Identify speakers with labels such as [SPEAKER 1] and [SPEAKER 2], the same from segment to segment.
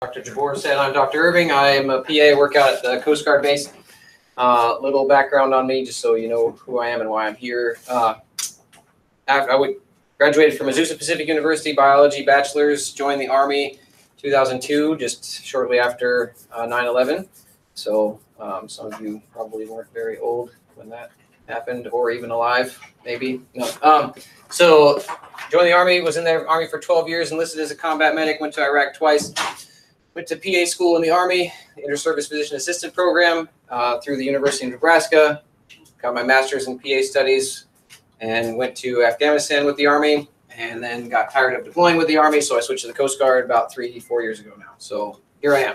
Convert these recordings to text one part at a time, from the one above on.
[SPEAKER 1] Dr. Jabor said, I'm Dr. Irving. I am a PA, work out at the Coast Guard base. Uh, little background on me, just so you know who I am and why I'm here. Uh, after I graduated from Azusa Pacific University, biology bachelor's, joined the Army 2002, just shortly after uh, 9/11. So um, some of you probably weren't very old when that happened, or even alive, maybe. No. Um, so joined the Army, was in the Army for 12 years, enlisted as a combat medic, went to Iraq twice went to PA school in the Army, Inter-Service Physician Assistant Program uh, through the University of Nebraska. Got my master's in PA studies and went to Afghanistan with the Army and then got tired of deploying with the Army. So I switched to the Coast Guard about three, four years ago now. So here I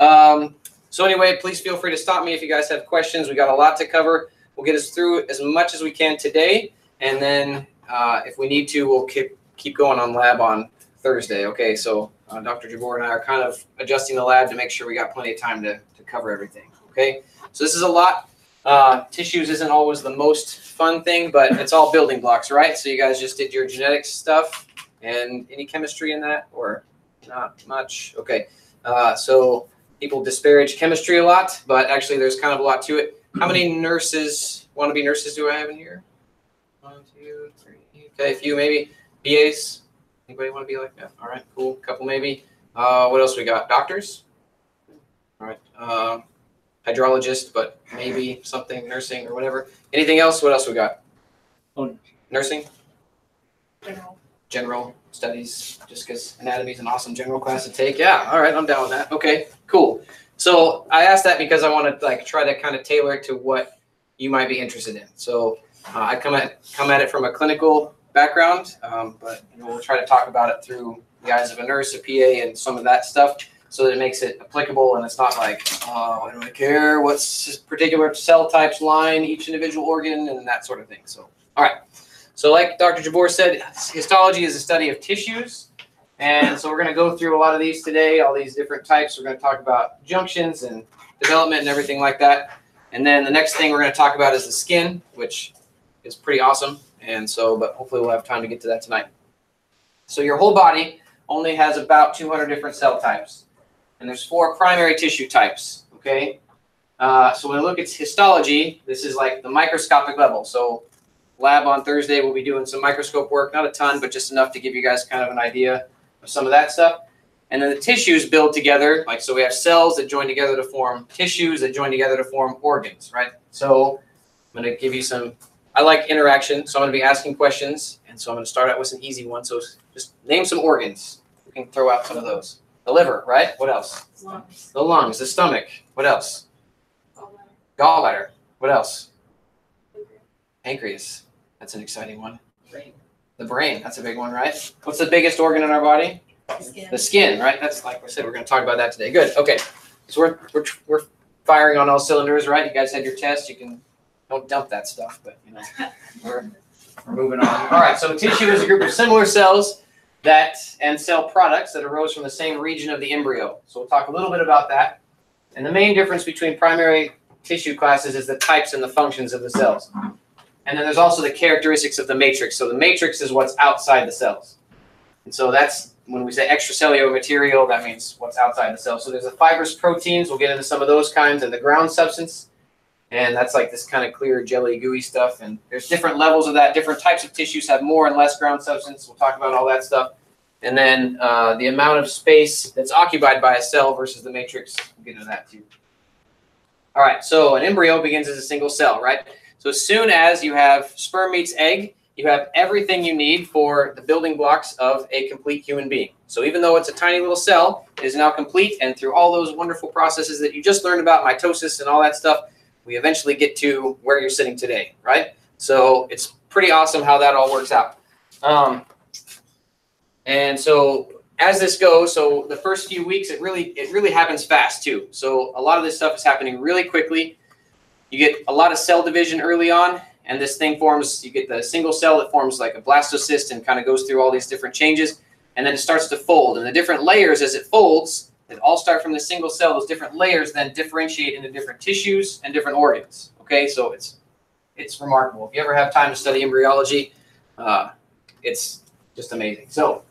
[SPEAKER 1] am. Um, so anyway, please feel free to stop me if you guys have questions. We got a lot to cover. We'll get us through as much as we can today. And then uh, if we need to, we'll keep, keep going on lab on Thursday. Okay, so uh, Dr. Jabor and I are kind of adjusting the lab to make sure we got plenty of time to, to cover everything. Okay, so this is a lot. Uh, tissues isn't always the most fun thing, but it's all building blocks, right? So you guys just did your genetics stuff and any chemistry in that or not much? Okay, uh, so people disparage chemistry a lot, but actually there's kind of a lot to it. How many nurses, want to be nurses do I have in here? One, two, three. Okay, a few maybe. PAs, Anybody want to be like that? All right, cool. Couple maybe. Uh, what else we got? Doctors. All right. Uh, hydrologist, but maybe something nursing or whatever. Anything else? What else we got?
[SPEAKER 2] Oh.
[SPEAKER 1] Nursing.
[SPEAKER 3] General.
[SPEAKER 1] General studies, just because anatomy is an awesome general class to take. Yeah. All right, I'm down with that. Okay, cool. So I asked that because I want to like try to kind of tailor it to what you might be interested in. So uh, I come at come at it from a clinical background, um, but you know, we'll try to talk about it through the eyes of a nurse, a PA, and some of that stuff, so that it makes it applicable and it's not like, oh, I don't care what's particular cell types line each individual organ and that sort of thing. So, all right. So, like Dr. Jabor said, histology is a study of tissues. And so we're going to go through a lot of these today, all these different types. We're going to talk about junctions and development and everything like that. And then the next thing we're going to talk about is the skin, which is pretty awesome. And so, but hopefully we'll have time to get to that tonight. So your whole body only has about 200 different cell types. And there's four primary tissue types, okay? Uh, so when we look at histology, this is like the microscopic level. So lab on Thursday, we'll be doing some microscope work, not a ton, but just enough to give you guys kind of an idea of some of that stuff. And then the tissues build together, like so we have cells that join together to form tissues that join together to form organs, right? So I'm going to give you some I like interaction, so I'm going to be asking questions, and so I'm going to start out with an easy one. So just name some organs. We can throw out some of those. The liver, right? What else?
[SPEAKER 3] Lungs.
[SPEAKER 1] The lungs, the stomach. What else?
[SPEAKER 3] Gallbladder.
[SPEAKER 1] Gallbladder. What else? Pancreas. That's an exciting one.
[SPEAKER 3] Brain.
[SPEAKER 1] The brain. That's a big one, right? What's the biggest organ in our body?
[SPEAKER 3] The Skin.
[SPEAKER 1] The skin, right? That's like I said. We're going to talk about that today. Good. Okay. So we're we're we're firing on all cylinders, right? You guys had your test. You can don't dump that stuff, but you know, we're, we're moving on. All right, so tissue is a group of similar cells that and cell products that arose from the same region of the embryo. So we'll talk a little bit about that. And the main difference between primary tissue classes is the types and the functions of the cells. And then there's also the characteristics of the matrix. So the matrix is what's outside the cells. And so that's when we say extracellular material, that means what's outside the cell. So there's the fibrous proteins, we'll get into some of those kinds, and the ground substance and that's like this kind of clear jelly gooey stuff and there's different levels of that. Different types of tissues have more and less ground substance. We'll talk about all that stuff. And then uh, the amount of space that's occupied by a cell versus the matrix. We'll get into that too. All right so an embryo begins as a single cell right? So as soon as you have sperm meets egg you have everything you need for the building blocks of a complete human being. So even though it's a tiny little cell it is now complete and through all those wonderful processes that you just learned about mitosis and all that stuff we eventually get to where you're sitting today, right? So it's pretty awesome how that all works out. Um, and so as this goes, so the first few weeks, it really it really happens fast too. So a lot of this stuff is happening really quickly. You get a lot of cell division early on, and this thing forms. You get the single cell that forms like a blastocyst and kind of goes through all these different changes, and then it starts to fold. And the different layers as it folds, that all start from the single cell. Those different layers then differentiate into different tissues and different organs. Okay, so it's it's remarkable. If you ever have time to study embryology, uh, it's just amazing. So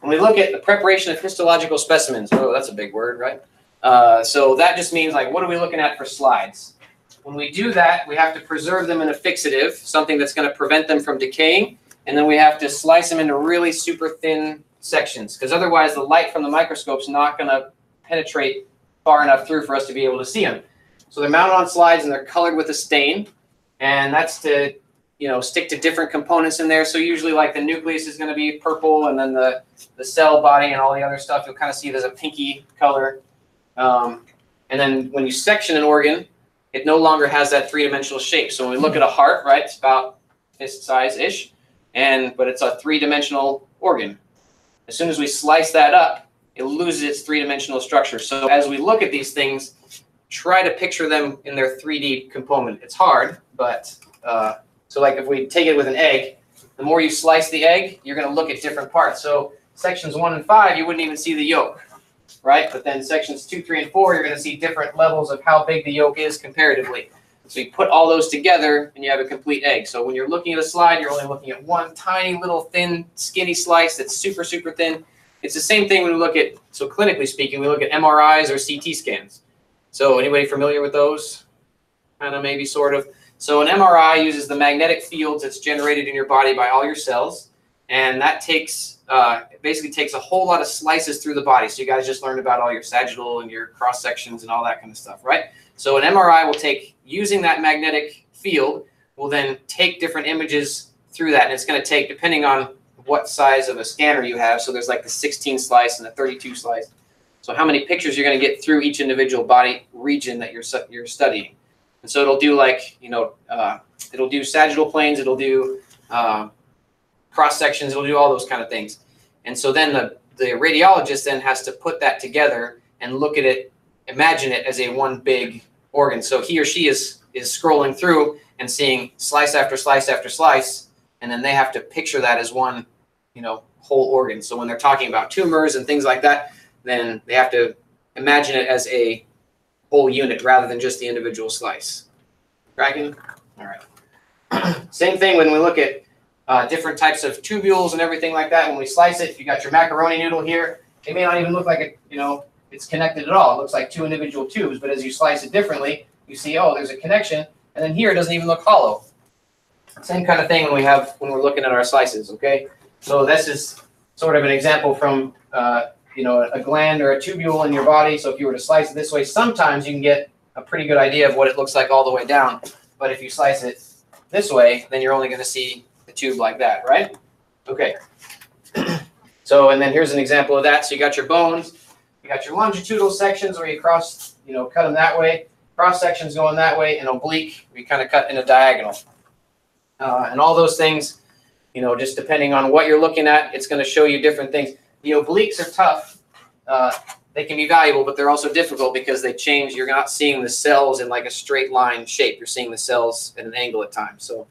[SPEAKER 1] when we look at the preparation of histological specimens, oh, that's a big word, right? Uh, so that just means like, what are we looking at for slides? When we do that, we have to preserve them in a fixative, something that's going to prevent them from decaying, and then we have to slice them into really super thin sections, because otherwise the light from the microscope's not going to penetrate far enough through for us to be able to see them. So they're mounted on slides and they're colored with a stain, and that's to you know stick to different components in there. So usually like the nucleus is going to be purple, and then the the cell body and all the other stuff you'll kind of see it as a pinky color. Um, and then when you section an organ, it no longer has that three dimensional shape. So when we look at a heart, right, it's about fist size ish, and but it's a three dimensional organ. As soon as we slice that up, it loses its three dimensional structure. So as we look at these things, try to picture them in their 3D component. It's hard, but uh, so like if we take it with an egg, the more you slice the egg, you're going to look at different parts. So sections one and five, you wouldn't even see the yolk, right? But then sections two, three, and four, you're going to see different levels of how big the yolk is comparatively. So you put all those together and you have a complete egg. So when you're looking at a slide, you're only looking at one tiny little thin, skinny slice that's super, super thin. It's the same thing when we look at, so clinically speaking, we look at MRIs or CT scans. So anybody familiar with those? Kind of maybe sort of. So an MRI uses the magnetic fields that's generated in your body by all your cells, and that takes uh, basically takes a whole lot of slices through the body. So you guys just learned about all your sagittal and your cross sections and all that kind of stuff, right? So an MRI will take using that magnetic field will then take different images through that, and it's going to take depending on what size of a scanner you have. So there's like the 16 slice and the 32 slice. So how many pictures you're going to get through each individual body region that you're you're studying. And so it'll do like you know uh, it'll do sagittal planes, it'll do uh, cross sections, it'll do all those kind of things. And so then the the radiologist then has to put that together and look at it, imagine it as a one big organ. So he or she is is scrolling through and seeing slice after slice after slice, and then they have to picture that as one you know whole organ. So when they're talking about tumors and things like that, then they have to imagine it as a whole unit rather than just the individual slice. Dragon? All right. Same thing when we look at uh, different types of tubules and everything like that. When we slice it, you got your macaroni noodle here. It may not even look like it, you know, it's connected at all. It looks like two individual tubes, but as you slice it differently, you see, oh, there's a connection. And then here it doesn't even look hollow. Same kind of thing when we have when we're looking at our slices. Okay, so this is sort of an example from uh, you know, a gland or a tubule in your body. So if you were to slice it this way, sometimes you can get a pretty good idea of what it looks like all the way down. But if you slice it this way, then you're only going to see the tube like that, right? Okay. so, and then here's an example of that. So you got your bones, you got your longitudinal sections where you cross, you know, cut them that way. Cross sections going that way, and oblique, we kind of cut in a diagonal. Uh, and all those things, you know, just depending on what you're looking at, it's going to show you different things. The obliques are tough. Uh, they can be valuable, but they're also difficult because they change. You're not seeing the cells in like a straight line shape. You're seeing the cells at an angle at times. So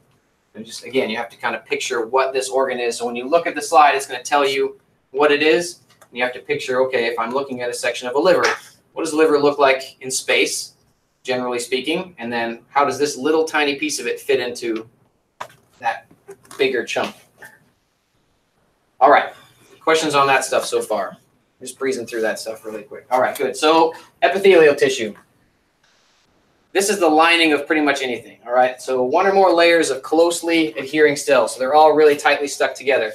[SPEAKER 1] just again, you have to kind of picture what this organ is. So when you look at the slide, it's going to tell you what it is. And you have to picture, okay, if I'm looking at a section of a liver, what does the liver look like in space, generally speaking? And then how does this little tiny piece of it fit into that bigger chunk? All right. Questions on that stuff so far? Just breezing through that stuff really quick. All right, good. So epithelial tissue. This is the lining of pretty much anything. All right, so one or more layers of closely adhering cells. So they're all really tightly stuck together.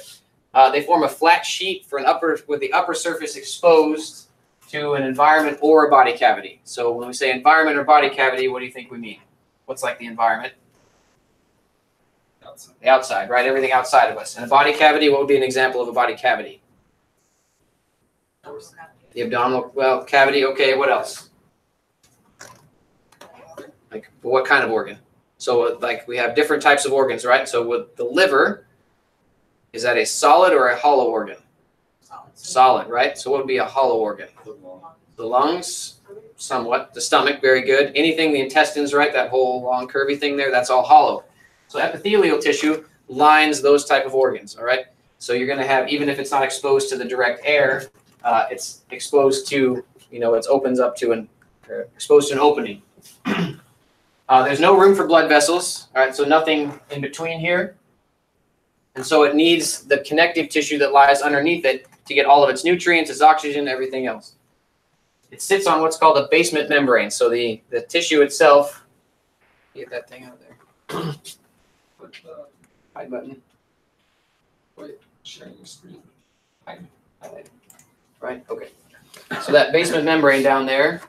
[SPEAKER 1] Uh, they form a flat sheet for an upper with the upper surface exposed to an environment or a body cavity. So when we say environment or body cavity, what do you think we mean? What's like the environment?
[SPEAKER 2] outside.
[SPEAKER 1] The outside, right? Everything outside of us. And a body cavity, what would be an example of a body cavity? The abdominal well cavity. Okay, what else? Like what kind of organ? So uh, like we have different types of organs, right? So with the liver, is that a solid or a hollow organ? Solid, right? So what would be a hollow organ? The lungs, somewhat. The stomach, very good. Anything, the intestines, right? That whole long curvy thing there, that's all hollow. So epithelial tissue lines those type of organs, all right? So you're going to have, even if it's not exposed to the direct air, uh, it's exposed to, you know, it opens up to an, uh, exposed to an opening. uh, there's no room for blood vessels, all right? So nothing in between here. And so it needs the connective tissue that lies underneath it to get all of its nutrients, its oxygen, everything else. It sits on what's called a basement membrane. So the, the tissue itself, get that thing out there.
[SPEAKER 2] But, uh,
[SPEAKER 1] Hide button.
[SPEAKER 2] Wait, sharing your screen.
[SPEAKER 1] Hide, Highlight. Right, okay. So that basement membrane down there,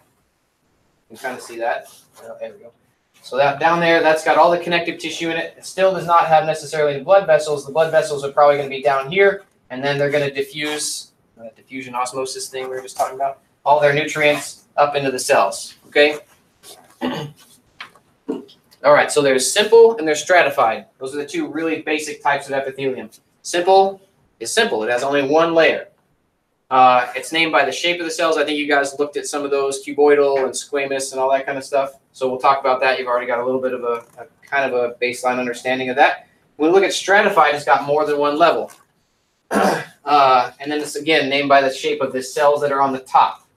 [SPEAKER 1] you can kind of see that. Oh, There we go. So that down there, that's got all the connective tissue in it. It still does not have necessarily the blood vessels. The blood vessels are probably going to be down here, and then they're going to diffuse that diffusion osmosis thing we were just talking about. All their nutrients up into the cells. Okay. all right. So there's simple and there's stratified. Those are the two really basic types of epithelium. Simple is simple. It has only one layer. Uh, it's named by the shape of the cells. I think you guys looked at some of those cuboidal and squamous and all that kind of stuff. So we'll talk about that. You've already got a little bit of a, a kind of a baseline understanding of that. When we look at stratified, it's got more than one level. uh, and then it's again named by the shape of the cells that are on the top.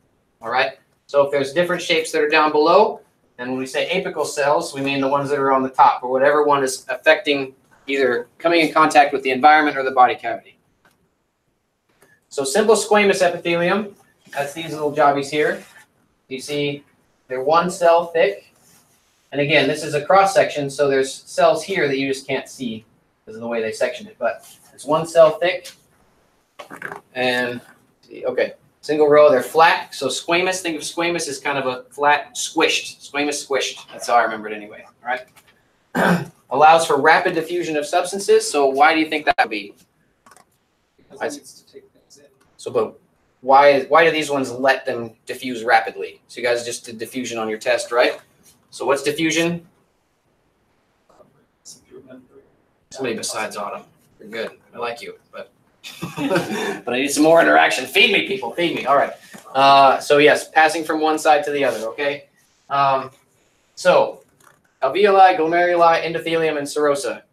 [SPEAKER 1] All right. So if there's different shapes that are down below, and when we say apical cells, we mean the ones that are on the top, or whatever one is affecting either coming in contact with the environment or the body cavity. So simple squamous epithelium, that's these little jobbies here. You see they're one cell thick. And again, this is a cross section, so there's cells here that you just can't see because of the way they sectioned it. But it's one cell thick. And okay, single row, they're flat. So squamous, think of squamous as kind of a flat, squished, squamous squished. That's how I remember it anyway. All right. Allows for rapid diffusion of substances. So why do you think that would be?
[SPEAKER 2] Because to take.
[SPEAKER 1] So, but why why do these ones let them diffuse rapidly? So you guys just did diffusion on your test, right? So what's diffusion? Somebody besides Autumn. You're good. I like you, but but I need some more interaction. Feed me, people. Feed me. All right. Uh, so yes, passing from one side to the other. Okay. Um, so alveoli, glomeruli, endothelium, and serosa.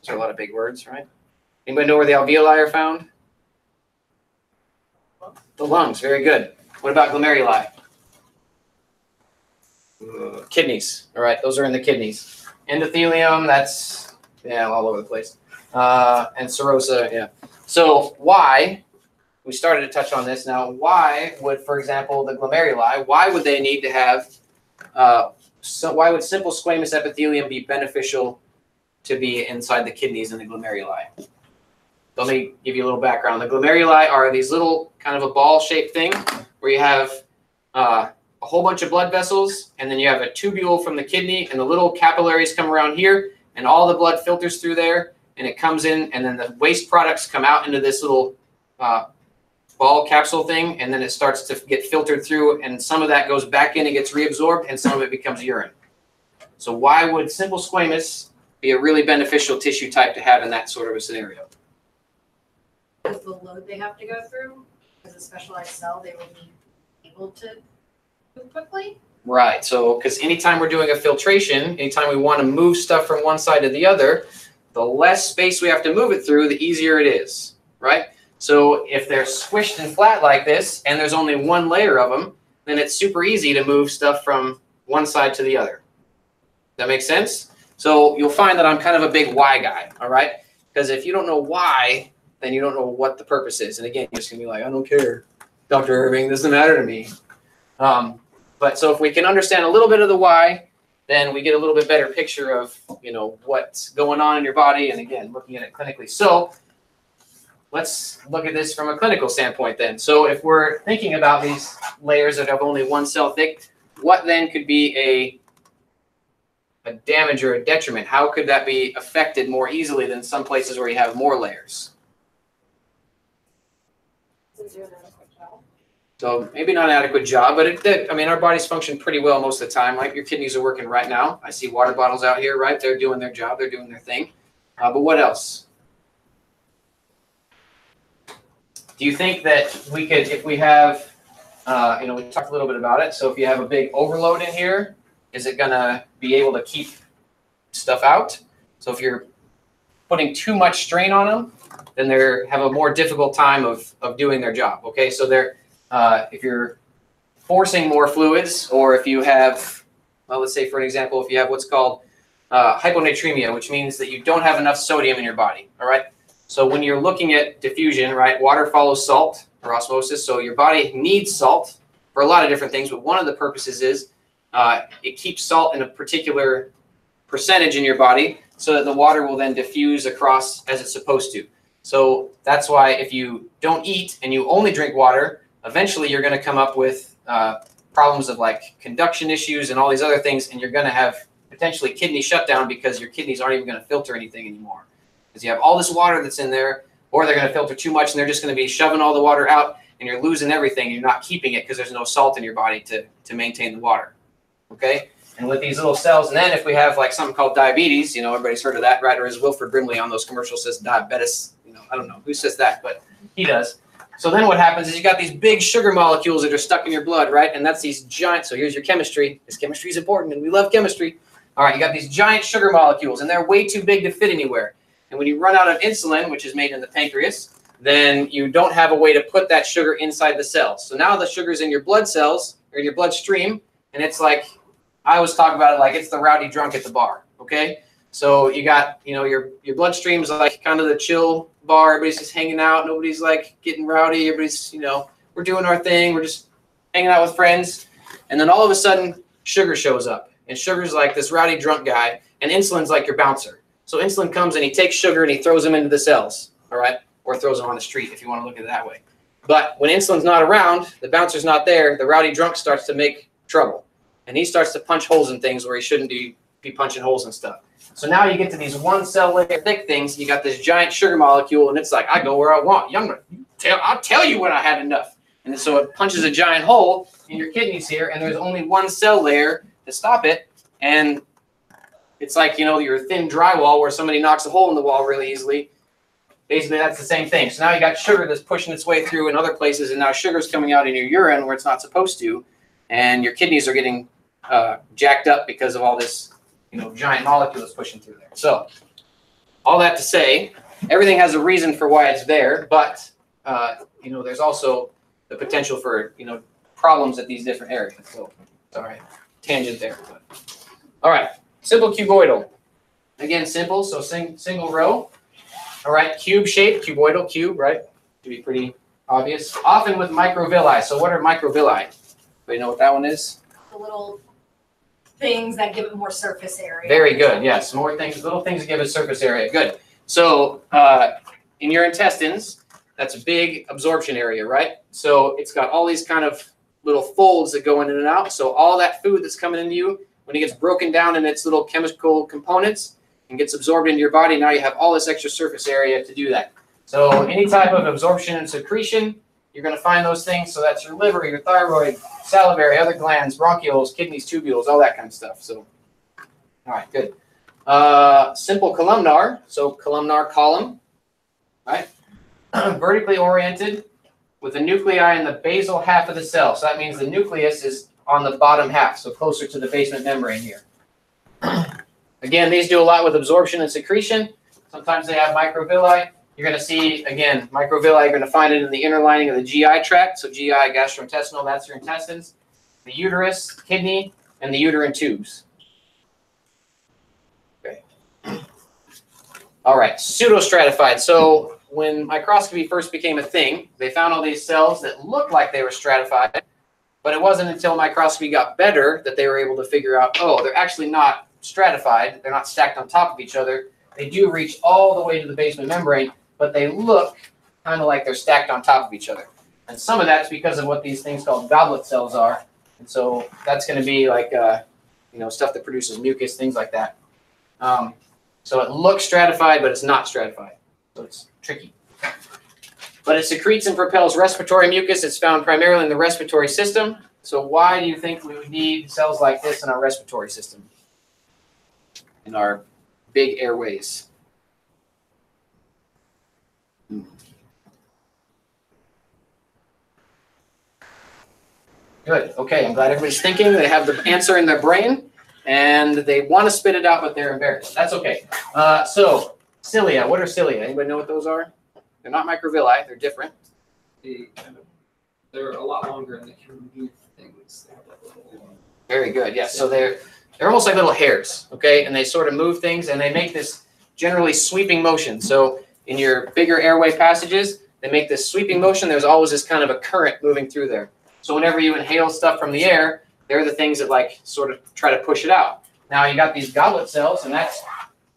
[SPEAKER 1] Those are a lot of big words, right? Anybody know where the alveoli are found? The lungs. Very good. What about glomeruli? Kidneys. All right. Those are in the kidneys. Endothelium. That's yeah, all over the place. Uh, and serosa. Yeah. So why? We started to touch on this. Now, why would, for example, the glomeruli? Why would they need to have? Uh, so why would simple squamous epithelium be beneficial to be inside the kidneys and the glomeruli? Let me give you a little background. The glomeruli are these little kind of a ball-shaped thing where you have uh, a whole bunch of blood vessels, and then you have a tubule from the kidney, and the little capillaries come around here, and all the blood filters through there, and it comes in, and then the waste products come out into this little uh, ball capsule thing, and then it starts to get filtered through, and some of that goes back in and gets reabsorbed, and some of it becomes urine. So why would simple squamous be a really beneficial tissue type to have in that sort of a scenario?
[SPEAKER 4] Because the load they have to go through, as a specialized cell, they would be able to move quickly.
[SPEAKER 1] Right. So, because anytime we're doing a filtration, anytime we want to move stuff from one side to the other, the less space we have to move it through, the easier it is. Right. So, if they're squished and flat like this, and there's only one layer of them, then it's super easy to move stuff from one side to the other. That makes sense? So, you'll find that I'm kind of a big why guy. All right. Because if you don't know why, then you don't know what the purpose is. And again, you're just to be like, I don't care. Dr. Irving, doesn't matter to me. Um, but so if we can understand a little bit of the why, then we get a little bit better picture of you know what's going on in your body, and again, looking at it clinically. So let's look at this from a clinical standpoint. Then, so if we're thinking about these layers that have only one cell thick, what then could be a a damage or a detriment? How could that be affected more easily than some places where you have more layers?
[SPEAKER 3] Since you're an adequate job.
[SPEAKER 1] So maybe not an adequate job, but it. I mean, our bodies function pretty well most of the time. Like your kidneys are working right now. I see water bottles out here, right? They're doing their job. They're doing their thing. Uh, but what else? Do you think that we could, if we have, uh, you know, we talked a little bit about it. So if you have a big overload in here, is it gonna be able to keep stuff out? So if you're putting too much strain on them, then they have a more difficult time of, of doing their job. Okay, so they're uh, if you're forcing more fluids, or if you have, well, let's say for an example, if you have what's called uh, hyponatremia, which means that you don't have enough sodium in your body. All right. So when you're looking at diffusion, right, water follows salt or osmosis. So your body needs salt for a lot of different things, but one of the purposes is uh, it keeps salt in a particular percentage in your body so that the water will then diffuse across as it's supposed to. So that's why if you don't eat and you only drink water, eventually you're going to come up with uh, problems of like conduction issues and all these other things, and you're going to have potentially kidney shutdown because your kidneys aren't even going to filter anything anymore. Because you have all this water that's in there, or they're going to filter too much and they're just going to be shoving all the water out, and you're losing everything. And you're not keeping it because there's no salt in your body to to maintain the water. Okay. And with these little cells, and then if we have like something called diabetes, you know, everybody's heard of that, right? Or as Wilford Brimley on those commercials says diabetes, you know, I don't know who says that, but he does. So then what happens is you got these big sugar molecules that are stuck in your blood, right? And that's these giant, so here's your chemistry. This chemistry is important and we love chemistry. All right, you got these giant sugar molecules and they're way too big to fit anywhere. And when you run out of insulin, which is made in the pancreas, then you don't have a way to put that sugar inside the cells. So now the sugar's in your blood cells or in your bloodstream, and it's like I always talk about it like it's the rowdy drunk at the bar. Okay, so you got you know your your bloodstream's like kind of the chill bar. Everybody's just hanging out. Nobody's like getting rowdy. Everybody's you know we're doing our thing. We're just hanging out with friends, and then all of a sudden sugar shows up, and sugar's like this rowdy drunk guy, and insulin's like your bouncer. So insulin comes and he takes sugar and he throws him into the cells. All right, or throws him on the street if you want to look at it that way. But when insulin's not around, the bouncer's not there. The rowdy drunk starts to make trouble and he starts to punch holes in things where he shouldn't be, be punching holes and stuff. So now you get to these one cell layer thick things. You got this giant sugar molecule, and it's like I go where I want. Young, tell I'll tell you when I had enough. And so it punches a giant hole in your kidneys here, and there's only one cell layer to stop it. And it's like you know your thin drywall where somebody knocks a hole in the wall really easily. Basically, that's the same thing. So now you got sugar that's pushing its way through in other places, and now sugar's coming out in your urine where it's not supposed to, and your kidneys are getting uh, jacked up because of all this, you know, giant molecules pushing through there. So, all that to say, everything has a reason for why it's there, but uh, you know, there's also the potential for you know problems at these different areas. So, sorry, tangent there. But. All right, simple cuboidal. Again, simple. So sing, single row. All right, cube shape, cuboidal cube, right? To be pretty obvious. Often with microvilli. So what are microvilli? Do you know what that one is?
[SPEAKER 4] The little things that give it more surface area.
[SPEAKER 1] Very good. Yes, more things, little things that give it surface area. Good. So uh, in your intestines, that's a big absorption area, right? So it's got all these kind of little folds that go in and out. So all that food that's coming into you, when it gets broken down in its little chemical components and gets absorbed into your body, now you have all this extra surface area to do that. So any type of absorption and secretion, you're going to find those things. So that's your liver, your thyroid, salivary, other glands, bronchioles, kidneys, tubules, all that kind of stuff. So, all right, good. Uh, simple columnar, so columnar column, right? Vertically oriented with the nuclei in the basal half of the cell. So that means the nucleus is on the bottom half, so closer to the basement membrane here. Again, these do a lot with absorption and secretion. Sometimes they have microvilli. You're going to see, again, microvilli, you're going to find it in the inner lining of the GI tract. So GI, gastrointestinal, that's your intestines. The uterus, kidney, and the uterine tubes. Okay. All right, pseudostratified. So when microscopy first became a thing, they found all these cells that looked like they were stratified, but it wasn't until microscopy got better that they were able to figure out, oh, they're actually not stratified. They're not stacked on top of each other. They do reach all the way to the basement membrane, but they look kind of like they're stacked on top of each other. And some of that's because of what these things called goblet cells are. And so that's going to be like, uh, you know, stuff that produces mucus, things like that. Um, so it looks stratified, but it's not stratified. So it's tricky. But it secretes and propels respiratory mucus. It's found primarily in the respiratory system. So why do you think we would need cells like this in our respiratory system? In our big airways? Good. Okay. I'm glad everybody's thinking. They have the answer in their brain and they want to spit it out, but they're embarrassed. That's okay. Uh, so, cilia. What are cilia? Anybody know what those are? They're not microvilli. They're different.
[SPEAKER 2] They kind of, they're a lot longer and they can move things. They have like a little,
[SPEAKER 1] Very good. Yes. So they're they're almost like little hairs. Okay, and they sort of move things and they make this generally sweeping motion. So in your bigger airway passages, they make this sweeping motion. There's always this kind of a current moving through there. So whenever you inhale stuff from the air, they're the things that like sort of try to push it out. Now you got these goblet cells, and that's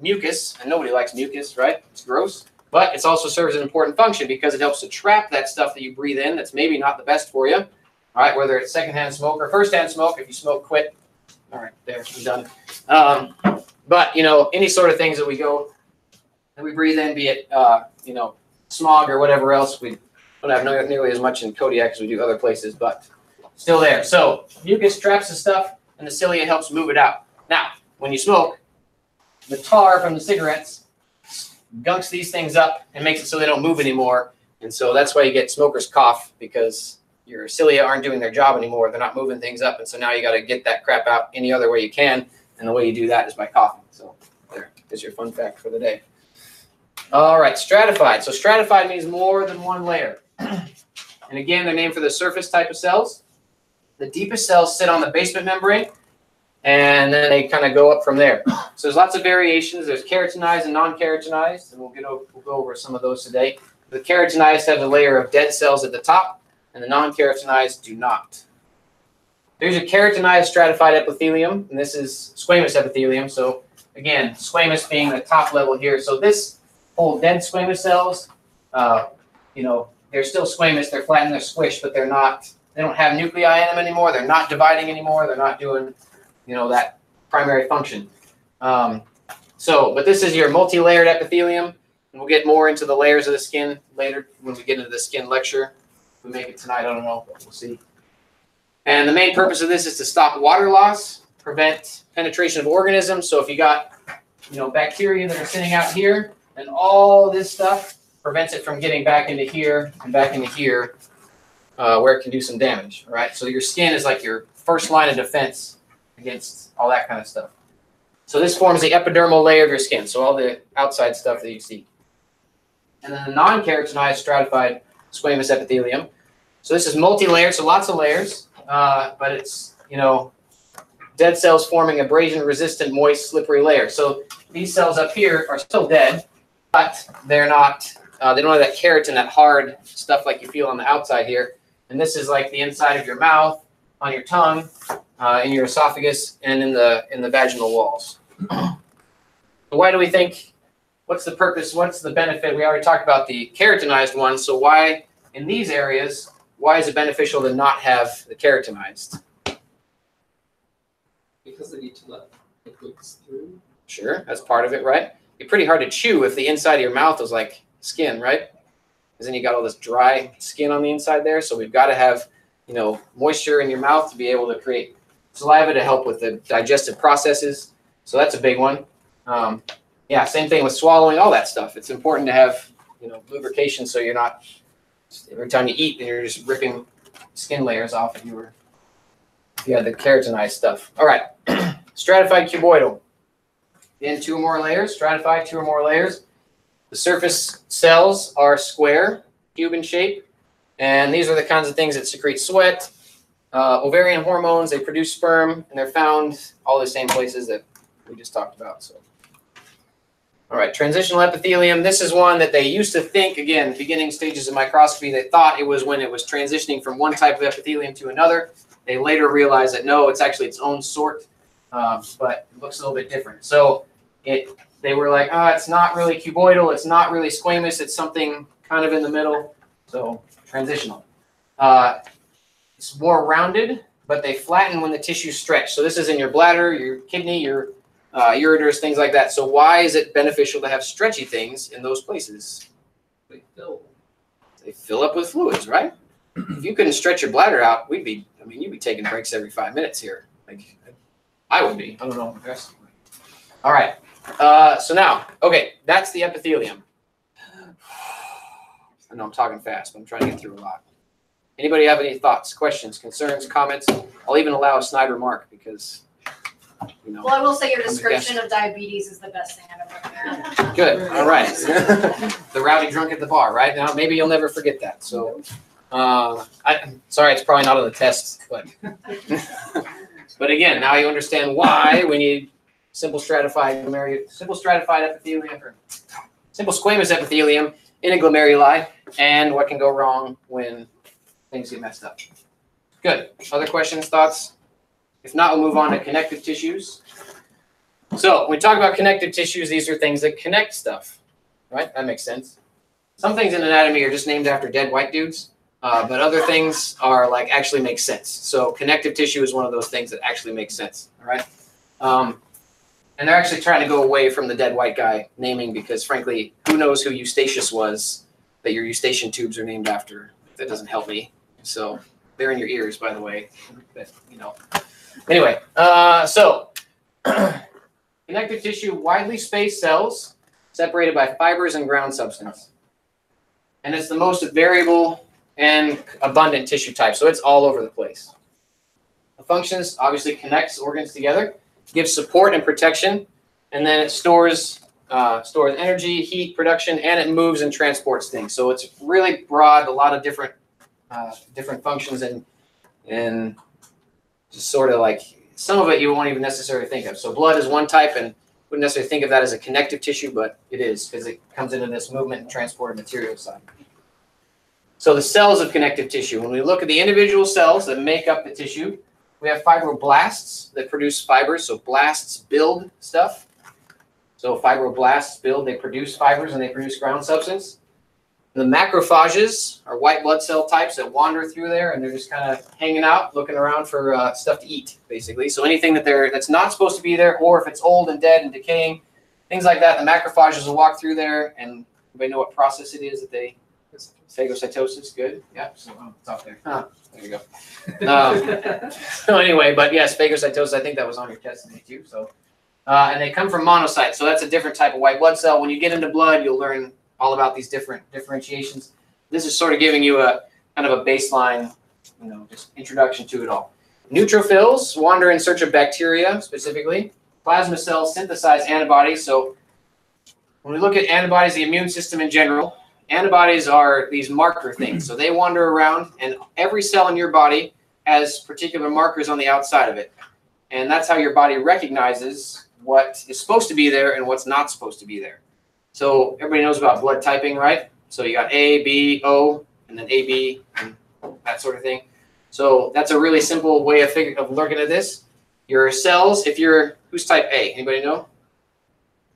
[SPEAKER 1] mucus, and nobody likes mucus, right? It's gross. But it also serves an important function because it helps to trap that stuff that you breathe in that's maybe not the best for you. All right, whether it's secondhand smoke or firsthand smoke. If you smoke, quit. All right, there, I'm done. Um, but you know, any sort of things that we go that we breathe in, be it uh, you know smog or whatever else, we don't have nearly nearly as much in Kodiak as we do other places, but still there. So mucus traps the stuff, and the cilia helps move it out. Now, when you smoke, the tar from the cigarettes gunks these things up and makes it so they don't move anymore. And so that's why you get smoker's cough because your cilia aren't doing their job anymore. They're not moving things up. And so now you got to get that crap out any other way you can. And the way you do that is by coughing. So there is your fun fact for the day. All right, stratified. So stratified means more than one layer. And again, they're named for the surface type of cells. The deepest cells sit on the basement membrane and then they kind of go up from there. So there's lots of variations. There's keratinized and non-keratinized, and we'll get over, we'll go over some of those today. The keratinized have a layer of dead cells at the top, and the non-keratinized do not. There's a keratinized stratified epithelium, and this is squamous epithelium. So again, squamous being the top level here. So this whole dead squamous cells, uh, you know, they're still squamous. They're flat and they're squished, but they're not. They don't have nuclei in them anymore. They're not dividing anymore. They're not doing you know, that primary function. Um, so, but this is your multi-layered epithelium, and we'll get more into the layers of the skin later when we get into the skin lecture. We make it tonight, I don't know, but we'll see. And the main purpose of this is to stop water loss, prevent penetration of organisms. So if you got, you know, bacteria that are sitting out here, and all this stuff prevents it from getting back into here and back into here, uh, where it can do some damage. Right. So your skin is like your first line of defense against all that kind of stuff. So this forms the epidermal layer of your skin, so all the outside stuff that you see. And then the non-keratinized stratified squamous epithelium. So this is multi-layered, so lots of layers, uh, but it's, you know, dead cells forming abrasion-resistant, moist, slippery layer. So these cells up here are still dead, but they're not, uh, they don't have that keratin, that hard stuff like you feel on the outside here. And this is like the inside of your mouth, on your tongue, uh, in your esophagus, and in the in the vaginal walls. so why do we think? What's the purpose? What's the benefit? We already talked about the keratinized ones. So why in these areas? Why is it beneficial to not have the keratinized?
[SPEAKER 2] Because they need to let liquids through.
[SPEAKER 1] Sure, that's part of it, right? It's pretty hard to chew if the inside of your mouth is like skin, right? Because then you got all this dry skin on the inside there. So we've got to have, you know, moisture in your mouth to be able to create saliva to help with the digestive processes. So that's a big one. Um, yeah, same thing with swallowing, all that stuff. It's important to have, you know, lubrication so you're not every time you eat, then you're just ripping skin layers off if you were if you had the keratinized stuff. All right, stratified cuboidal. Then two or more layers, stratified, two or more layers. The surface cells are square, cube in shape, and these are the kinds of things that secrete sweat, uh, ovarian hormones. They produce sperm, and they're found all the same places that we just talked about. So, all right, transitional epithelium. This is one that they used to think again, beginning stages of microscopy. They thought it was when it was transitioning from one type of epithelium to another. They later realized that no, it's actually its own sort, um, but it looks a little bit different. So it they were like, ah, it's not really cuboidal, it's not really squamous, it's something kind of in the middle. So transitional. Uh, it's more rounded, but they flatten when the tissues stretch. So this is in your bladder, your kidney, your uh, ureters, things like that. So why is it beneficial to have stretchy things in those places?
[SPEAKER 2] They fill.
[SPEAKER 1] They fill up with fluids, right? if you couldn't stretch your bladder out, we'd be, I mean, you'd be taking breaks every five minutes here. Like, I would be. I don't know. All right. Uh, so now, okay, that's the epithelium. I know I'm talking fast, but I'm trying to get through a lot. Anybody have any thoughts, questions, concerns, comments? I'll even allow a snide remark because, you know.
[SPEAKER 4] Well, I will say your description of diabetes is the best thing I've ever heard.
[SPEAKER 1] Good. All right. the rowdy drunk at the bar, right? Now, maybe you'll never forget that. So, uh, I, I'm sorry, it's probably not on the test, but, but again, now you understand why we need simple stratified, simple stratified epithelium or simple squamous epithelium in a glomeruli, and what can go wrong when things get messed up. Good. Other questions, thoughts? If not, we'll move on to connective tissues. So when we talk about connective tissues, these are things that connect stuff, right? That makes sense. Some things in anatomy are just named after dead white dudes, uh, but other things are like actually make sense. So connective tissue is one of those things that actually makes sense. All right. Um, and they're actually trying to go away from the dead white guy naming because, frankly, who knows who Eustachius was that your eustachian tubes are named after? That doesn't help me. So they're in your ears, by the way. But, you know. Anyway, uh, so connective tissue, widely spaced cells separated by fibers and ground substance. And it's the most variable and abundant tissue type, so it's all over the place. Functions obviously connects organs together, gives support and protection, and then it stores uh, stores energy, heat production, and it moves and transports things. So it's really broad, a lot of different uh, different functions, and and just sort of like some of it you won't even necessarily think of. So blood is one type, and wouldn't necessarily think of that as a connective tissue, but it is because it comes into this movement and transport of material side. So the cells of connective tissue. When we look at the individual cells that make up the tissue, we have fibroblasts that produce fibers. So blasts build stuff. So fibroblasts build, they produce fibers and they produce ground substance. The macrophages are white blood cell types that wander through there and they're just kind of hanging out, looking around for uh, stuff to eat, basically. So anything that they're that's not supposed to be there, or if it's old and dead and decaying, things like that, the macrophages will walk through there. And anybody know what process it is that they phagocytosis? Good, yeah. So oh, it's out there. Huh, there you go. Um, so anyway, but yes, phagocytosis. I think that was on your test today too. So, uh, and they come from monocytes. So that's a different type of white blood cell. When you get into blood, you'll learn all about these different differentiations. This is sort of giving you a kind of a baseline, you know, just introduction to it all. Neutrophils wander in search of bacteria specifically. Plasma cells synthesize antibodies. So when we look at antibodies, the immune system in general, antibodies are these marker things. So they wander around, and every cell in your body has particular markers on the outside of it. And that's how your body recognizes what is supposed to be there and what's not supposed to be there. So everybody knows about blood typing, right? So you got A, B, O, and then AB, and that sort of thing. So that's a really simple way of of looking at this. Your cells, if you're who's type A? Anybody know?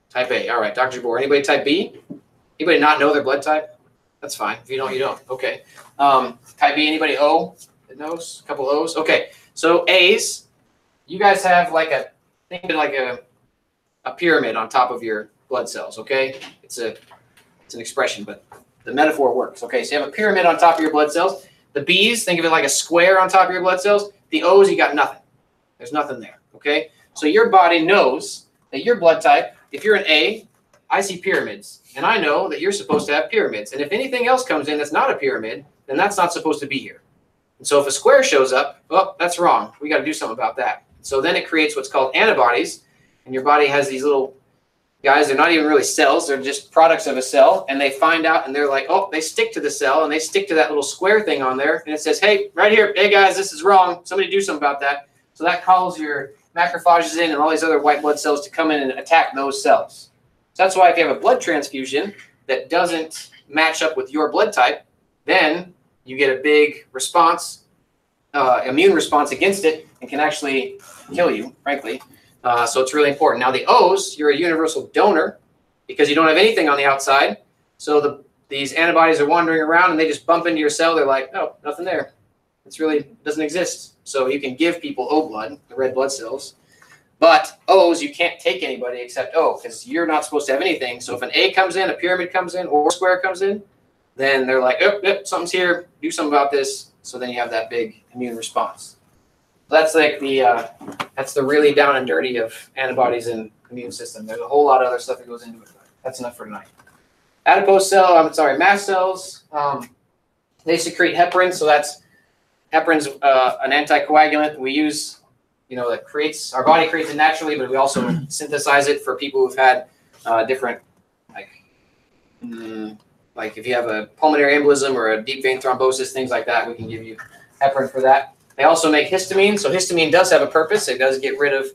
[SPEAKER 1] Type A. All right, Dr. Jabor. Anybody type B? Anybody not know their blood type? That's fine. If you don't, you don't. Okay. Um, type B. Anybody O? That knows? A couple O's. Okay. So A's, you guys have like a think like a a pyramid on top of your blood cells. Okay. It's a it's an expression, but the metaphor works. Okay. So you have a pyramid on top of your blood cells. The B's, think of it like a square on top of your blood cells. The O's, you got nothing. There's nothing there. Okay. So your body knows that your blood type, if you're an A, I see pyramids, and I know that you're supposed to have pyramids. And if anything else comes in that's not a pyramid, then that's not supposed to be here. And so if a square shows up, well, that's wrong. We got to do something about that. So then it creates what's called antibodies, and your body has these little guys. They're not even really cells; they're just products of a cell. And they find out, and they're like, oh, they stick to the cell, and they stick to that little square thing on there, and it says, hey, right here, hey guys, this is wrong. Somebody do something about that. So that calls your macrophages in and all these other white blood cells to come in and attack those cells. So that's why if you have a blood transfusion that doesn't match up with your blood type, then you get a big response, uh, immune response against it, and can actually kill you, frankly. Uh, so it's really important. Now the O's, you're a universal donor because you don't have anything on the outside. So the these antibodies are wandering around and they just bump into your cell. They're like, oh, nothing there. It's really doesn't exist. So you can give people O blood, the red blood cells. But O's, you can't take anybody except O because you're not supposed to have anything. So if an A comes in, a pyramid comes in, or square comes in, then they're like, oh, something's here. Do something about this. So then you have that big immune response. That's like the uh, that's the really down and dirty of antibodies and immune system. There's a whole lot of other stuff that goes into it. That's enough for tonight. Adipose cell, I'm sorry, mast cells. Um, they secrete heparin, so that's heparin's uh, an anticoagulant. We use you know, that creates our body creates it naturally, but we also synthesize it for people who've had uh, different, like, mm, like if you have a pulmonary embolism or a deep vein thrombosis, things like that, we can give you heparin for that. They also make histamine, so histamine does have a purpose. It does get rid of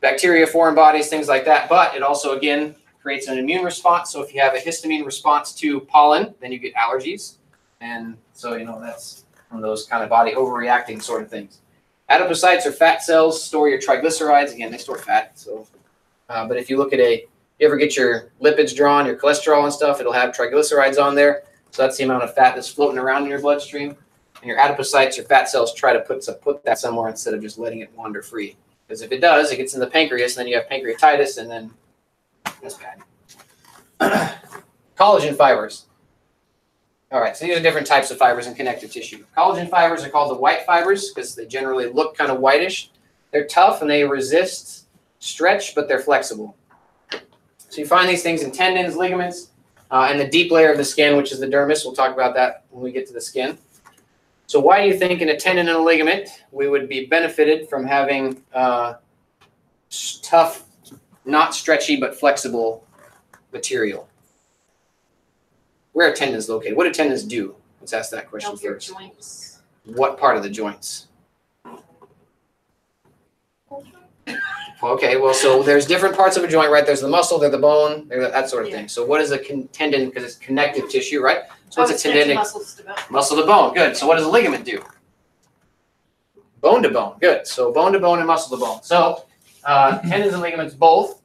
[SPEAKER 1] bacteria, foreign bodies, things like that. But it also, again, creates an immune response. So if you have a histamine response to pollen, then you get allergies. And so, you know, that's one of those kind of body overreacting sort of things. Adipocytes are fat cells, store your triglycerides. Again, they store fat. So, uh, but if you look at a, you ever get your lipids drawn, your cholesterol and stuff, it'll have triglycerides on there. So that's the amount of fat that's floating around in your bloodstream. And your adipocytes, your fat cells, try to put some, put that somewhere instead of just letting it wander free. Because if it does, it gets in the pancreas, and then you have pancreatitis, and then that's bad. Collagen fibers. All right, so these are different types of fibers in connective tissue. Collagen fibers are called the white fibers because they generally look kind of whitish. They're tough and they resist stretch, but they're flexible. So you find these things in tendons, ligaments, uh, and the deep layer of the skin, which is the dermis. We'll talk about that when we get to the skin. So why do you think in a tendon and a ligament we would be benefited from having uh, tough, not stretchy but flexible material? Where are tendons located? What do tendons do? Let's ask that question
[SPEAKER 4] Help
[SPEAKER 1] first.
[SPEAKER 4] joints.
[SPEAKER 1] What part of the joints? Okay, well, so there's different parts of a joint, right? There's the muscle, there's the bone, there's that sort of
[SPEAKER 4] Yeah.
[SPEAKER 1] thing. So what is a con- tendon? Because it's connective tissue, right? So what's a tendon?
[SPEAKER 4] muscles to bone.
[SPEAKER 1] Muscle to bone, good. So what does a ligament do? Bone to bone, good. So bone to bone and muscle to bone. So uh, tendons and ligaments both.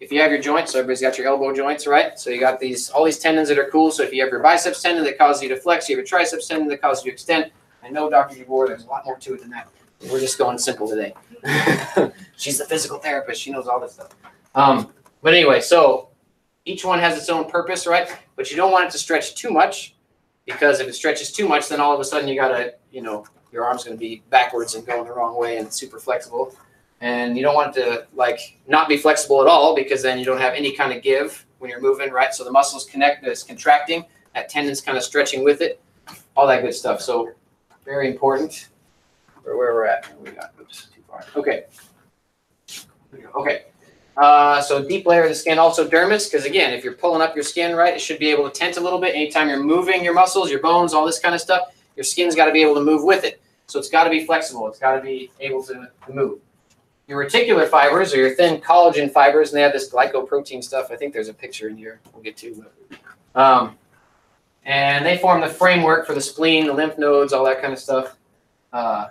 [SPEAKER 1] If you have your joints, so everybody's got your elbow joints, right? So you got these all these tendons that are cool. So if you have your biceps tendon that causes you to flex, you have your triceps tendon that causes you to extend. I know, Dr. DeBoer, there's a lot more to it than that. We're just going simple today. She's the physical therapist. She knows all this stuff. Um, but anyway, so each one has its own purpose, right? But you don't want it to stretch too much because if it stretches too much, then all of a sudden you gotta, you know, your arm's gonna be backwards and going the wrong way and super flexible. And you don't want to like not be flexible at all because then you don't have any kind of give when you're moving, right? So the muscles connect, it's contracting, that tendon's kind of stretching with it, all that good stuff. So very important for where we're at. We got oops, too far. Okay. Okay. Uh, so deep layer of the skin, also dermis, because again, if you're pulling up your skin, right, it should be able to tent a little bit. Anytime you're moving your muscles, your bones, all this kind of stuff, your skin's got to be able to move with it. So it's got to be flexible. It's got to be able to move. Your reticular fibers or your thin collagen fibers, and they have this glycoprotein stuff. I think there's a picture in here we'll get to. But, um, and they form the framework for the spleen, the lymph nodes, all that kind of stuff. Uh,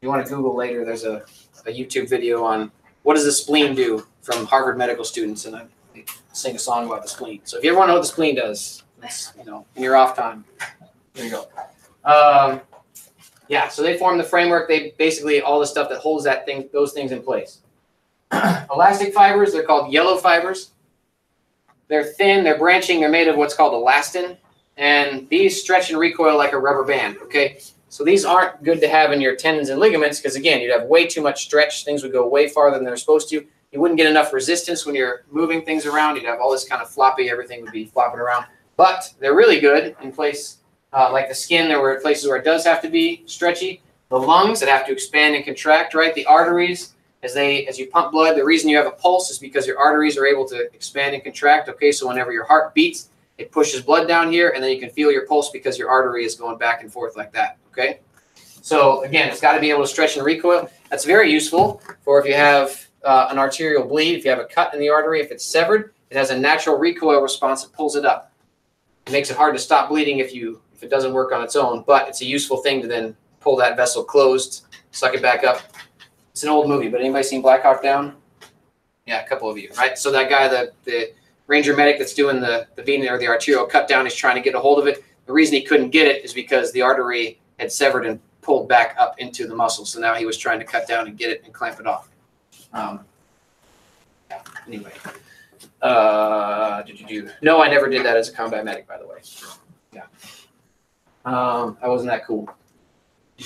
[SPEAKER 1] you want to Google later, there's a, a YouTube video on what does the spleen do from Harvard medical students, and I sing a song about the spleen. So if you ever want to know what the spleen does, you know, in your off time, there you go. Um, yeah, so they form the framework. They basically all the stuff that holds that thing, those things in place. Elastic fibers, they're called yellow fibers. They're thin, they're branching, they're made of what's called elastin, and these stretch and recoil like a rubber band. Okay, so these aren't good to have in your tendons and ligaments because again, you'd have way too much stretch. Things would go way farther than they're supposed to. You wouldn't get enough resistance when you're moving things around. You'd have all this kind of floppy. Everything would be flopping around. But they're really good in place, uh, like the skin. There were places where it does have to be stretchy. The lungs that have to expand and contract. Right. The arteries, as they as you pump blood, the reason you have a pulse is because your arteries are able to expand and contract. Okay. So whenever your heart beats, it pushes blood down here, and then you can feel your pulse because your artery is going back and forth like that. Okay. So again, it's got to be able to stretch and recoil. That's very useful for if you have uh, an arterial bleed, if you have a cut in the artery, if it's severed, it has a natural recoil response that pulls it up. It makes it hard to stop bleeding if you it doesn't work on its own, but it's a useful thing to then pull that vessel closed, suck it back up. It's an old movie, but anybody seen Black Hawk Down? Yeah, a couple of you, right? So that guy, the the ranger medic that's doing the the vein or the arterial cut down, is trying to get a hold of it. The reason he couldn't get it is because the artery had severed and pulled back up into the muscle. So now he was trying to cut down and get it and clamp it off. Um, yeah, anyway. Uh, did you do? No, I never did that as a combat medic, by the way. Yeah. Um, I wasn't that cool.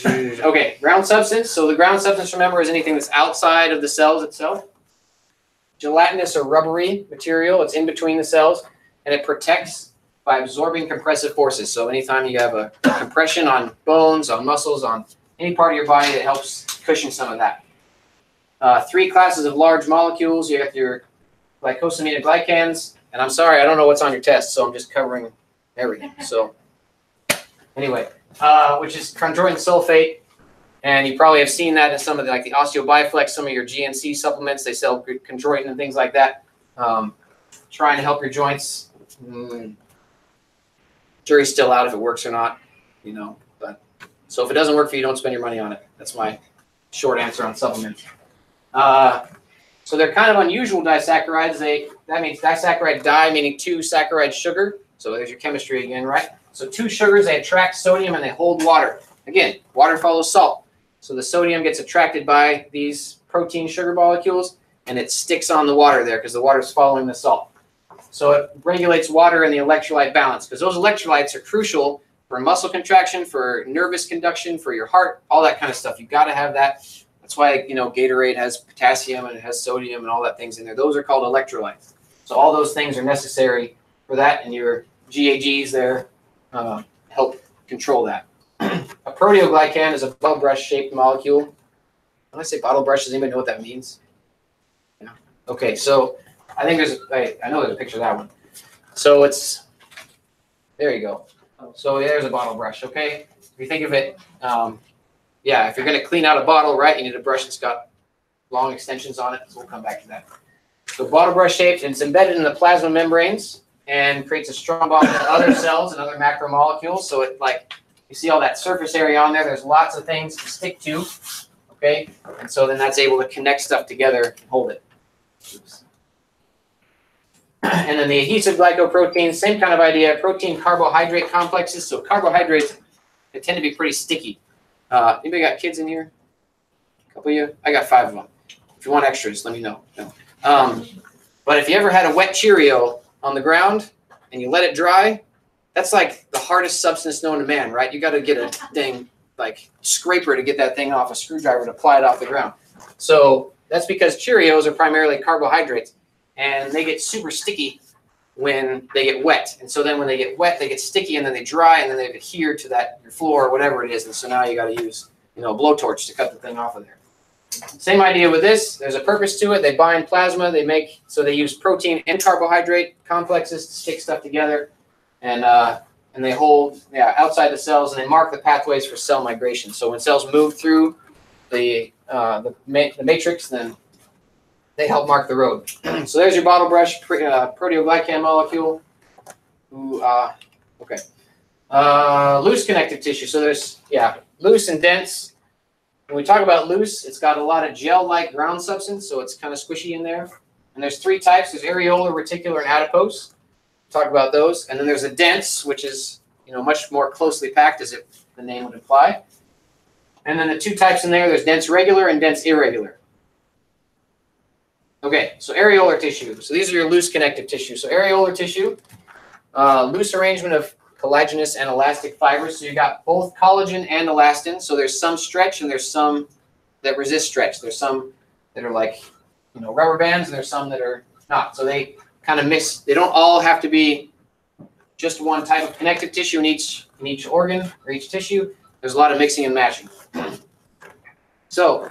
[SPEAKER 1] okay, ground substance. So the ground substance, remember, is anything that's outside of the cells itself. Gelatinous or rubbery material. It's in between the cells, and it protects by absorbing compressive forces. So anytime you have a compression on bones, on muscles, on any part of your body, it helps cushion some of that. Uh, three classes of large molecules. You have your glycosaminoglycans, and I'm sorry, I don't know what's on your test, so I'm just covering everything. So anyway, uh, which is chondroitin sulfate, and you probably have seen that in some of the like the Osteo Bi-Flex, some of your GNC supplements. They sell chondroitin and things like that. Um, trying to help your joints. Mm, jury's still out if it works or not, you know. But so if it doesn't work for you, don't spend your money on it. That's my short answer on supplements. Uh, so they're kind of unusual disaccharides. They that means disaccharide di meaning two saccharide sugar. So there's your chemistry again, right? So two sugars they attract sodium and they hold water. Again, water follows salt. So the sodium gets attracted by these protein sugar molecules and it sticks on the water there because the water is following the salt. So it regulates water and the electrolyte balance because those electrolytes are crucial for muscle contraction, for nervous conduction, for your heart, all that kind of stuff. You've got to have that. That's why you know Gatorade has potassium and it has sodium and all that things in there. Those are called electrolytes. So all those things are necessary for that, and your GAGs there uh, help control that. a proteoglycan is a bottle brush shaped molecule. When I say bottle brush, does anybody know what that means? Yeah. Okay, so I think there's, I, I know there's a picture of that one. So it's, there you go. So there's a bottle brush, okay? If you think of it, um, yeah, if you're gonna clean out a bottle, right, you need a brush that's got long extensions on it, so we'll come back to that. So bottle brush shaped, and it's embedded in the plasma membranes and creates a strong bond with other cells and other macromolecules, so it like, you see all that surface area on there, there's lots of things to stick to, okay? And so then that's able to connect stuff together and hold it. Oops. And then the adhesive glycoproteins, same kind of idea, protein carbohydrate complexes. So carbohydrates, they tend to be pretty sticky. Uh, anybody got kids in here? A couple of you? I got five of them. If you want extras, let me know. No. Um, but if you ever had a wet Cheerio on the ground and you let it dry, that's like the hardest substance known to man, right? You got to get a thing like scraper to get that thing off a screwdriver to ply it off the ground. So that's because Cheerios are primarily carbohydrates and they get super sticky when they get wet. And so then when they get wet, they get sticky and then they dry and then they adhere to that your floor or whatever it is. And so now you got to use you know a blowtorch to cut the thing off of there. Same idea with this. There's a purpose to it. They bind plasma. They make so they use protein and carbohydrate complexes to stick stuff together, and uh, and they hold yeah outside the cells and they mark the pathways for cell migration. So when cells move through the uh, the, ma- the matrix, then they help mark the road. so there's your bottle brush uh, proteoglycan molecule. Ooh, uh, okay. Uh, loose connective tissue. So there's yeah, loose and dense. When we talk about loose, it's got a lot of gel-like ground substance, so it's kind of squishy in there. And there's three types: there's areolar, reticular, and adipose. Talk about those. And then there's a dense, which is you know much more closely packed, as it, the name would imply. And then the two types in there: there's dense regular and dense irregular. Okay, so areolar tissue. So these are your loose connective tissue. So areolar tissue, uh, loose arrangement of collagenous and elastic fibers. So you got both collagen and elastin. So there's some stretch and there's some that resist stretch. There's some that are like, you know, rubber bands and there's some that are not. So they kind of mix. They don't all have to be just one type of connective tissue in each in each organ or each tissue. There's a lot of mixing and matching. So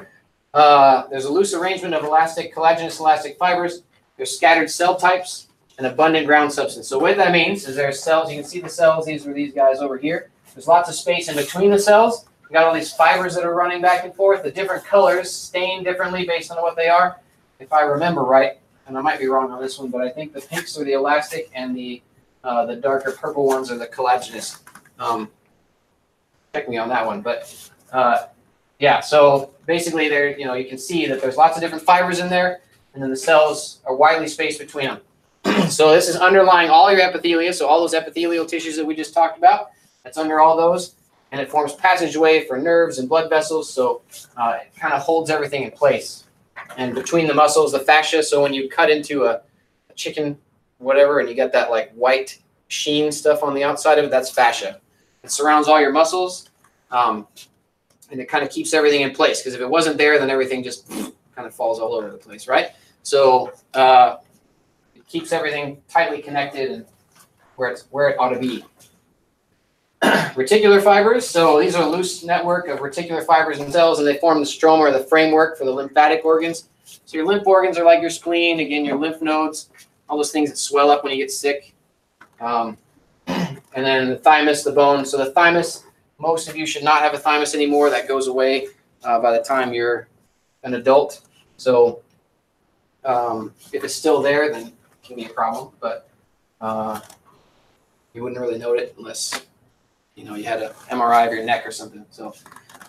[SPEAKER 1] uh, there's a loose arrangement of elastic, collagenous elastic fibers. There's scattered cell types and abundant ground substance. So what that means is there's cells. You can see the cells. These are these guys over here. There's lots of space in between the cells. You got all these fibers that are running back and forth. The different colors stain differently based on what they are. If I remember right, and I might be wrong on this one, but I think the pinks are the elastic and the uh, the darker purple ones are the collagenous. Um, check me on that one, but uh, yeah. So basically, there you know you can see that there's lots of different fibers in there, and then the cells are widely spaced between them. so this is underlying all your epithelia. So all those epithelial tissues that we just talked about, that's under all those, and it forms passageway for nerves and blood vessels. So uh, it kind of holds everything in place. And between the muscles, the fascia. So when you cut into a, a chicken, whatever, and you get that like white sheen stuff on the outside of it, that's fascia. It surrounds all your muscles. Um, and it kind of keeps everything in place because if it wasn't there, then everything just kind of falls all over the place, right? So uh, keeps everything tightly connected and where it's where it ought to be. reticular fibers. So these are a loose network of reticular fibers and cells, and they form the stroma or the framework for the lymphatic organs. So your lymph organs are like your spleen, again, your lymph nodes, all those things that swell up when you get sick. Um, and then the thymus, the bone. So the thymus most of you should not have a thymus anymore. That goes away uh, by the time you're an adult. So um, if it's still there, then can be a problem, but uh, you wouldn't really note it unless you know you had an MRI of your neck or something. So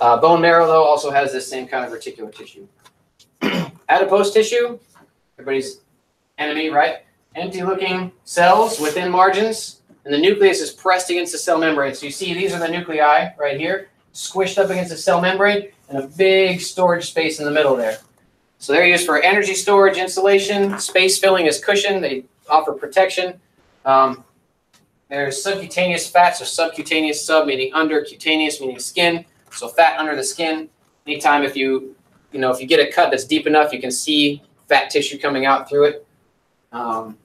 [SPEAKER 1] uh, bone marrow though also has this same kind of reticular tissue. Adipose tissue, everybody's enemy, right? Empty-looking cells within margins, and the nucleus is pressed against the cell membrane. So you see these are the nuclei right here, squished up against the cell membrane, and a big storage space in the middle there. So they're used for energy storage, insulation, space filling as cushion. They offer protection. Um, there's subcutaneous fat, so subcutaneous sub meaning under, cutaneous meaning skin. So fat under the skin. Anytime if you, you know, if you get a cut that's deep enough, you can see fat tissue coming out through it. Um,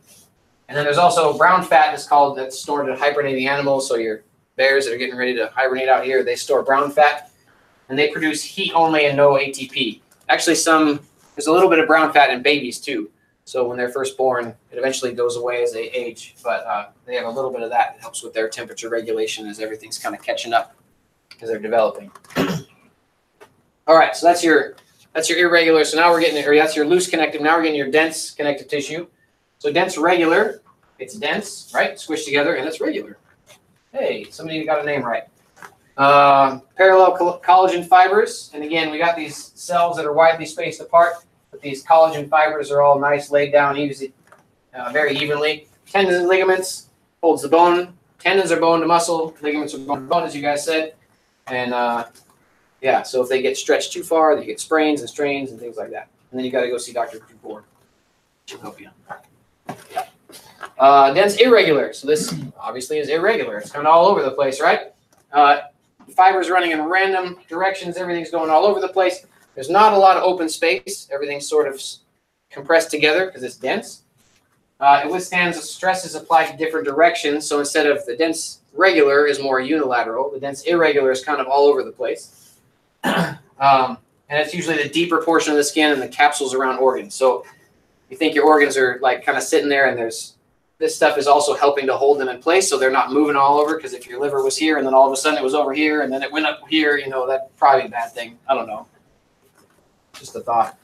[SPEAKER 1] and then there's also brown fat that's called that's stored in hibernating animals. So your bears that are getting ready to hibernate out here, they store brown fat, and they produce heat only and no ATP. Actually, some there's a little bit of brown fat in babies too. So when they're first born, it eventually goes away as they age, but uh, they have a little bit of that. It helps with their temperature regulation as everything's kind of catching up as they're developing. All right, so that's your that's your irregular. So now we're getting or that's your loose connective. Now we're getting your dense connective tissue. So dense regular, it's dense, right? Squished together, and it's regular. Hey, somebody got a name right. Uh, parallel coll- collagen fibers, and again, we got these cells that are widely spaced apart, but these collagen fibers are all nice, laid down, easy, uh, very evenly. Tendons and ligaments holds the bone. Tendons are bone to muscle. Ligaments are bone to bone, as you guys said. And uh, yeah, so if they get stretched too far, you get sprains and strains and things like that. And then you got to go see Dr. Board. She'll help you. Uh, dense irregular. So this obviously is irregular. It's of all over the place, right? Uh, fibers running in random directions. Everything's going all over the place. There's not a lot of open space. Everything's sort of compressed together because it's dense. Uh, it withstands stresses applied to different directions. So instead of the dense regular is more unilateral, the dense irregular is kind of all over the place. um, and it's usually the deeper portion of the skin and the capsules around organs. So you think your organs are like kind of sitting there and there's this stuff is also helping to hold them in place so they're not moving all over because if your liver was here and then all of a sudden it was over here and then it went up here you know that's probably a bad thing i don't know just a thought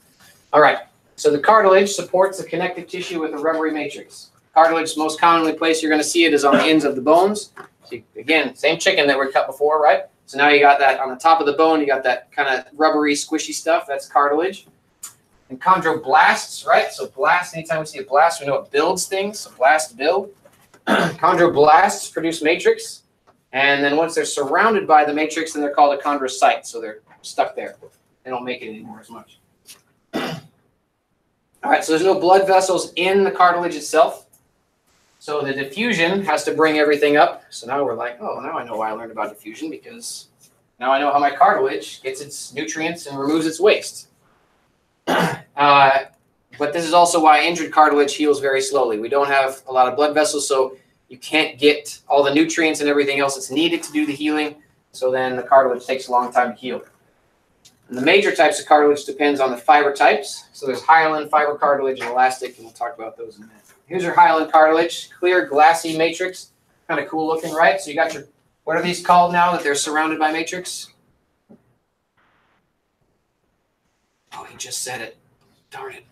[SPEAKER 1] all right so the cartilage supports the connective tissue with a rubbery matrix cartilage most commonly place you're going to see it is on the ends of the bones so again same chicken that we cut before right so now you got that on the top of the bone you got that kind of rubbery squishy stuff that's cartilage and chondroblasts, right? So blast, anytime we see a blast, we know it builds things. So blast build. chondroblasts produce matrix. And then once they're surrounded by the matrix, then they're called a chondrocyte. So they're stuck there. They don't make it anymore as much. All right, so there's no blood vessels in the cartilage itself. So the diffusion has to bring everything up. So now we're like, oh, now I know why I learned about diffusion because now I know how my cartilage gets its nutrients and removes its waste. Uh, but this is also why injured cartilage heals very slowly. We don't have a lot of blood vessels, so you can't get all the nutrients and everything else that's needed to do the healing. So then the cartilage takes a long time to heal. And the major types of cartilage depends on the fiber types. So there's hyaline, fiber cartilage, and elastic, and we'll talk about those in a minute. Here's your hyaline cartilage, clear, glassy matrix, kind of cool looking, right? So you got your, what are these called now that they're surrounded by matrix? Oh, he just said it. Darn it.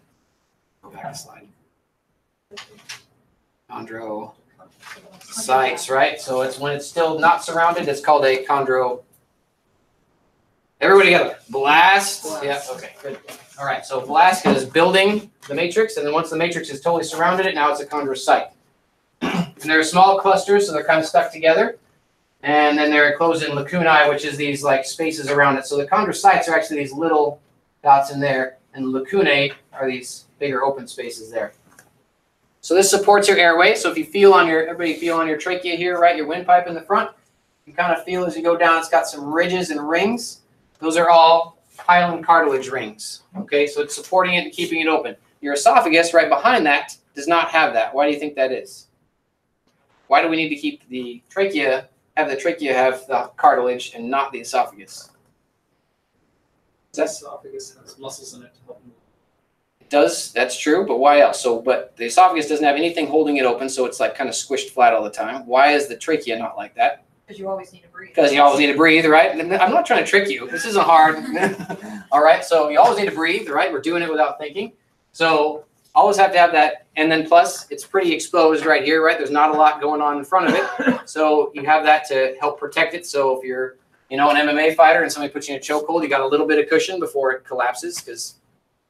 [SPEAKER 1] Go back a slide. Chondro sites, right? So it's when it's still not surrounded, it's called a chondro. Everybody got blast?
[SPEAKER 2] Blast.
[SPEAKER 1] Yeah, okay, good. All right, so blast is building the matrix, and then once the matrix is totally surrounded it, now it's a chondrocyte. And they're small clusters, so they're kind of stuck together. And then they're enclosed in lacunae, which is these like spaces around it. So the chondrocytes are actually these little dots in there, and lacunae are these bigger open spaces there. So this supports your airway. So if you feel on your, everybody feel on your trachea here, right, your windpipe in the front, you kind of feel as you go down, it's got some ridges and rings. Those are all hyaline cartilage rings. Okay, so it's supporting it and keeping it open. Your esophagus right behind that does not have that. Why do you think that is? Why do we need to keep the trachea, have the trachea have the cartilage and not the esophagus?
[SPEAKER 2] The esophagus has muscles in it to help move.
[SPEAKER 1] It does, that's true, but why else? So, but the esophagus doesn't have anything holding it open, so it's like kind of squished flat all the time. Why is the trachea not like that?
[SPEAKER 4] Because you always need to breathe.
[SPEAKER 1] Because you always need to breathe, right? I'm not trying to trick you. This isn't hard. all right, so you always need to breathe, right? We're doing it without thinking. So always have to have that. And then plus, it's pretty exposed right here, right? There's not a lot going on in front of it. So you have that to help protect it. So if you're, you know, an MMA fighter and somebody puts you in a chokehold, you got a little bit of cushion before it collapses because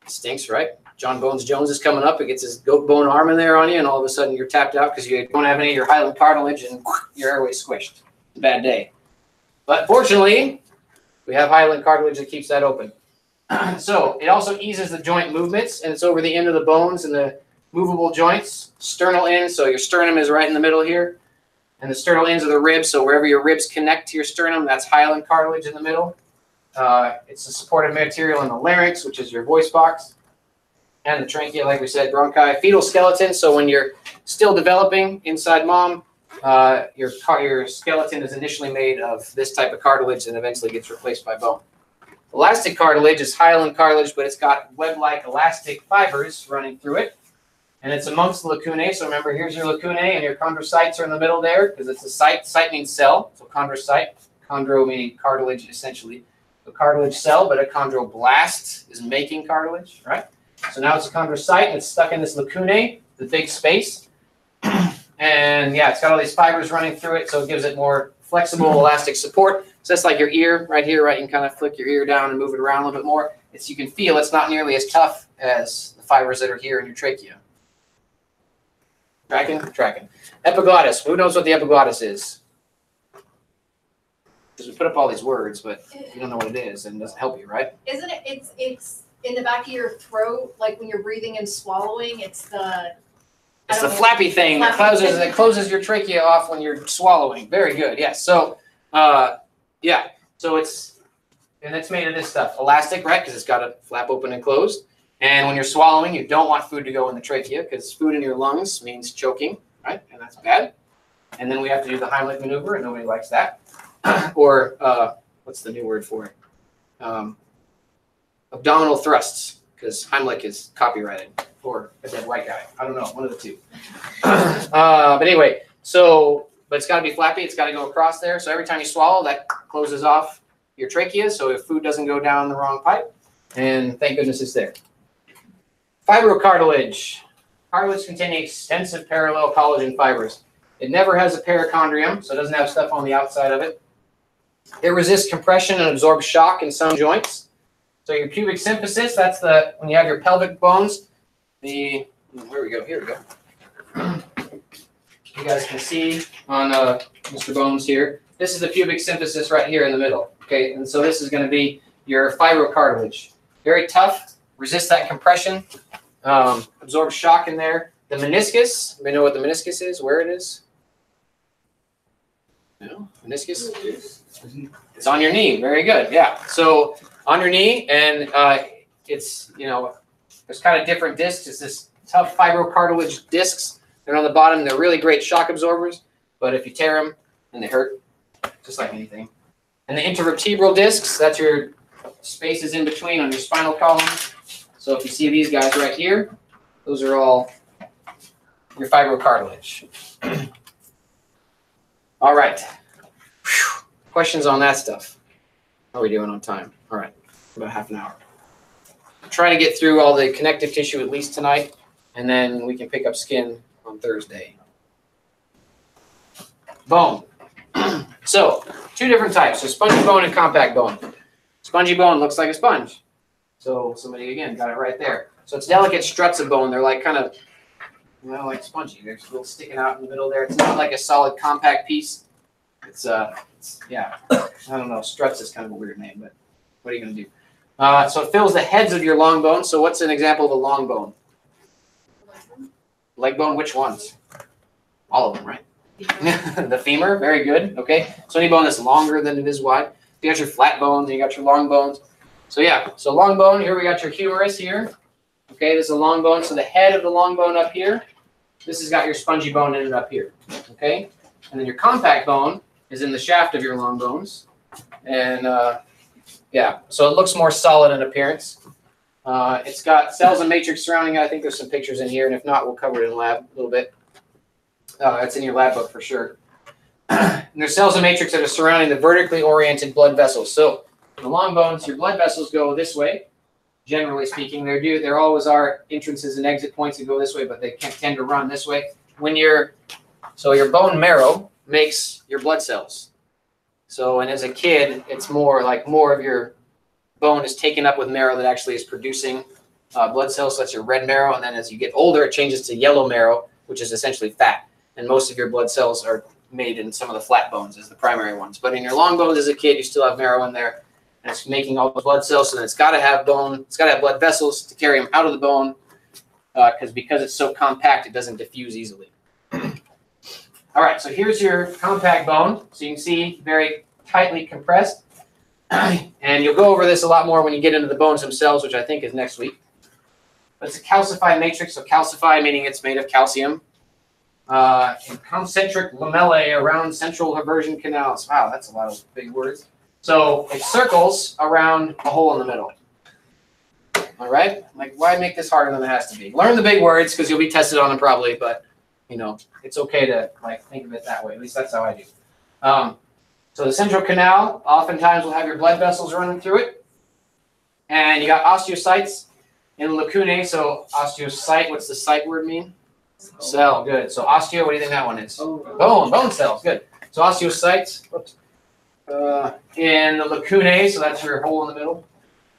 [SPEAKER 1] it stinks, right? Jon Bones Jones is coming up. It gets his goat bone arm in there on you, and all of a sudden you're tapped out because you don't have any of your hyaline cartilage and your airway's squished. A bad day. But fortunately, we have hyaline cartilage that keeps that open. so it also eases the joint movements, and it's over the end of the bones and the movable joints, sternal end. So your sternum is right in the middle here, and the sternal ends of the ribs. So wherever your ribs connect to your sternum, that's hyaline cartilage in the middle. Uh, it's a supportive material in the larynx, which is your voice box, and the trachea, like we said, bronchi, fetal skeleton. So when you're still developing inside mom, uh, your your skeleton is initially made of this type of cartilage and eventually gets replaced by bone. Elastic cartilage is hyaline cartilage, but it's got web-like elastic fibers running through it. And it's amongst the lacunae. So remember, here's your lacunae, and your chondrocytes are in the middle there because it's a site. Site means cell. So chondrocyte. Chondro meaning cartilage, essentially. A cartilage cell, but a chondroblast is making cartilage, right? So now it's a chondrocyte, and it's stuck in this lacunae, the big space. and yeah, it's got all these fibers running through it, so it gives it more flexible, mm-hmm. elastic support. So that's like your ear right here, right? You can kind of flick your ear down and move it around a little bit more. It's you can feel it's not nearly as tough as the fibers that are here in your trachea. Tracking? Tracking. Epiglottis. Who knows what the epiglottis is? Because we put up all these words, but you don't know what it is, and it doesn't help you, right?
[SPEAKER 4] Isn't it, it's, it's in the back of your throat, like when you're breathing and swallowing, it's the.
[SPEAKER 1] It's the
[SPEAKER 4] don't
[SPEAKER 1] flappy thing that
[SPEAKER 4] Flappy
[SPEAKER 1] closes
[SPEAKER 4] thing.
[SPEAKER 1] that closes your trachea off when you're swallowing. Very good. Yes. So, uh, yeah. So it's and it's made of this stuff, elastic, right? Because it's got to flap open and closed. And when you're swallowing, you don't want food to go in the trachea because food in your lungs means choking, right? And that's bad. And then we have to do the Heimlich maneuver, and nobody likes that. or uh, what's the new word for it? Um, abdominal thrusts, because Heimlich is copyrighted or dead white guy. I don't know, one of the two. uh, but anyway, so but it's got to be flappy. It's got to go across there. So every time you swallow, that closes off your trachea, so if food doesn't go down the wrong pipe. And thank goodness it's there. Fibrocartilage. Cartilage containing extensive parallel collagen fibers. It never has a perichondrium, so it doesn't have stuff on the outside of it. It resists compression and absorbs shock in some joints. So your pubic symphysis, that's the when you have your pelvic bones. The here we go. Here we go. You guys can see on uh, Mr. Bones here. This is the pubic symphysis right here in the middle. Okay, and so this is going to be your fibrocartilage. Very tough, resist that compression, um, absorb shock in there. The meniscus, we know what the meniscus is, where it is. No, meniscus. It's on your knee. Very good. Yeah. So on your knee, and uh, it's you know, there's kind of different discs. It's this tough fibrocartilage discs. They're on the bottom. They're really great shock absorbers. But if you tear them, then they hurt, just like anything. And the intervertebral discs, that's your spaces in between on your spinal column. So if you see these guys right here, those are all your fibrocartilage. all right. Whew. Questions on that stuff? How are we doing on time? All right, about half an hour. Try to get through all the connective tissue at least tonight, and then we can pick up skin on Thursday. Bone. so, two different types. So, spongy bone and compact bone. Spongy bone looks like a sponge. So, somebody again got it right there. So, it's delicate struts of bone. They're like kind of, well, like spongy. They're little sticking out in the middle there. It's not like a solid compact piece. It's, uh, it's, yeah, I don't know. Struts is kind of a weird name, but what are you going to do? Uh, so, it fills the heads of your long bone. So, what's an example of a long bone? Leg bone, which ones? All of them, right? the femur, very good. Okay, so any bone that's longer than it is wide. You got your flat bones, you got your long bones. So yeah, so long bone. Here we got your humerus here. Okay, this is a long bone. So the head of the long bone up here. This has got your spongy bone in it up here. Okay, and then your compact bone is in the shaft of your long bones, and uh, yeah, so it looks more solid in appearance. Uh, it's got cells and matrix surrounding it. I think there's some pictures in here, and if not, we'll cover it in lab a little bit. Uh, it's in your lab book for sure. and there's cells and matrix that are surrounding the vertically oriented blood vessels. So the long bones, your blood vessels go this way, generally speaking. There do there always are entrances and exit points that go this way, but they tend to run this way. When you're so your bone marrow makes your blood cells. So and as a kid, it's more like more of your bone is taken up with marrow that actually is producing uh, blood cells. So that's your red marrow, and then as you get older, it changes to yellow marrow, which is essentially fat. And most of your blood cells are made in some of the flat bones as the primary ones. But in your long bones as a kid, you still have marrow in there, and it's making all the blood cells. So then it's got to have bone. It's got to have blood vessels to carry them out of the bone, because because it's so compact, it doesn't diffuse easily. All right, so here's your compact bone. So you can see very tightly compressed. and you'll go over this a lot more when you get into the bones themselves, which I think is next week. But it's a calcified matrix, so calcified meaning it's made of calcium. Uh, and concentric lamellae around central haversian canals. Wow, that's a lot of big words. So it circles around a hole in the middle. All right? Like, why make this harder than it has to be? Learn the big words because you'll be tested on them probably, but you know, it's okay to like think of it that way. At least that's how I do. Um, so the central canal oftentimes will have your blood vessels running through it. And you got osteocytes in lacunae. So osteocyte, what's the site word mean? Cell, good. So osteo, what do you think that one is?
[SPEAKER 2] Oh,
[SPEAKER 1] Bone, bone cells, good. So osteocytes, uh, in the lacunae, so that's your hole in the middle.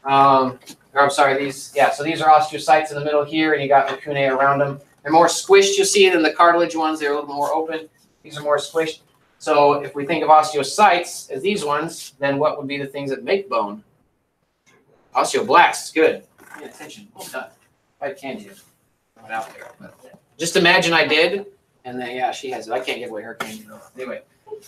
[SPEAKER 1] Um, or I'm sorry, these, yeah, so these are osteocytes in the middle here, and you got lacunae around them. They're more squished, you see, than the cartilage ones. They're a little more open. These are more squished. So if we think of osteocytes as these ones, then what would be the things that make bone? Osteoblasts, good. Pay attention. Well done. I candy you. Throw out there. Just imagine I did, and then yeah, she has it. I can't give away her candy though. Anyway,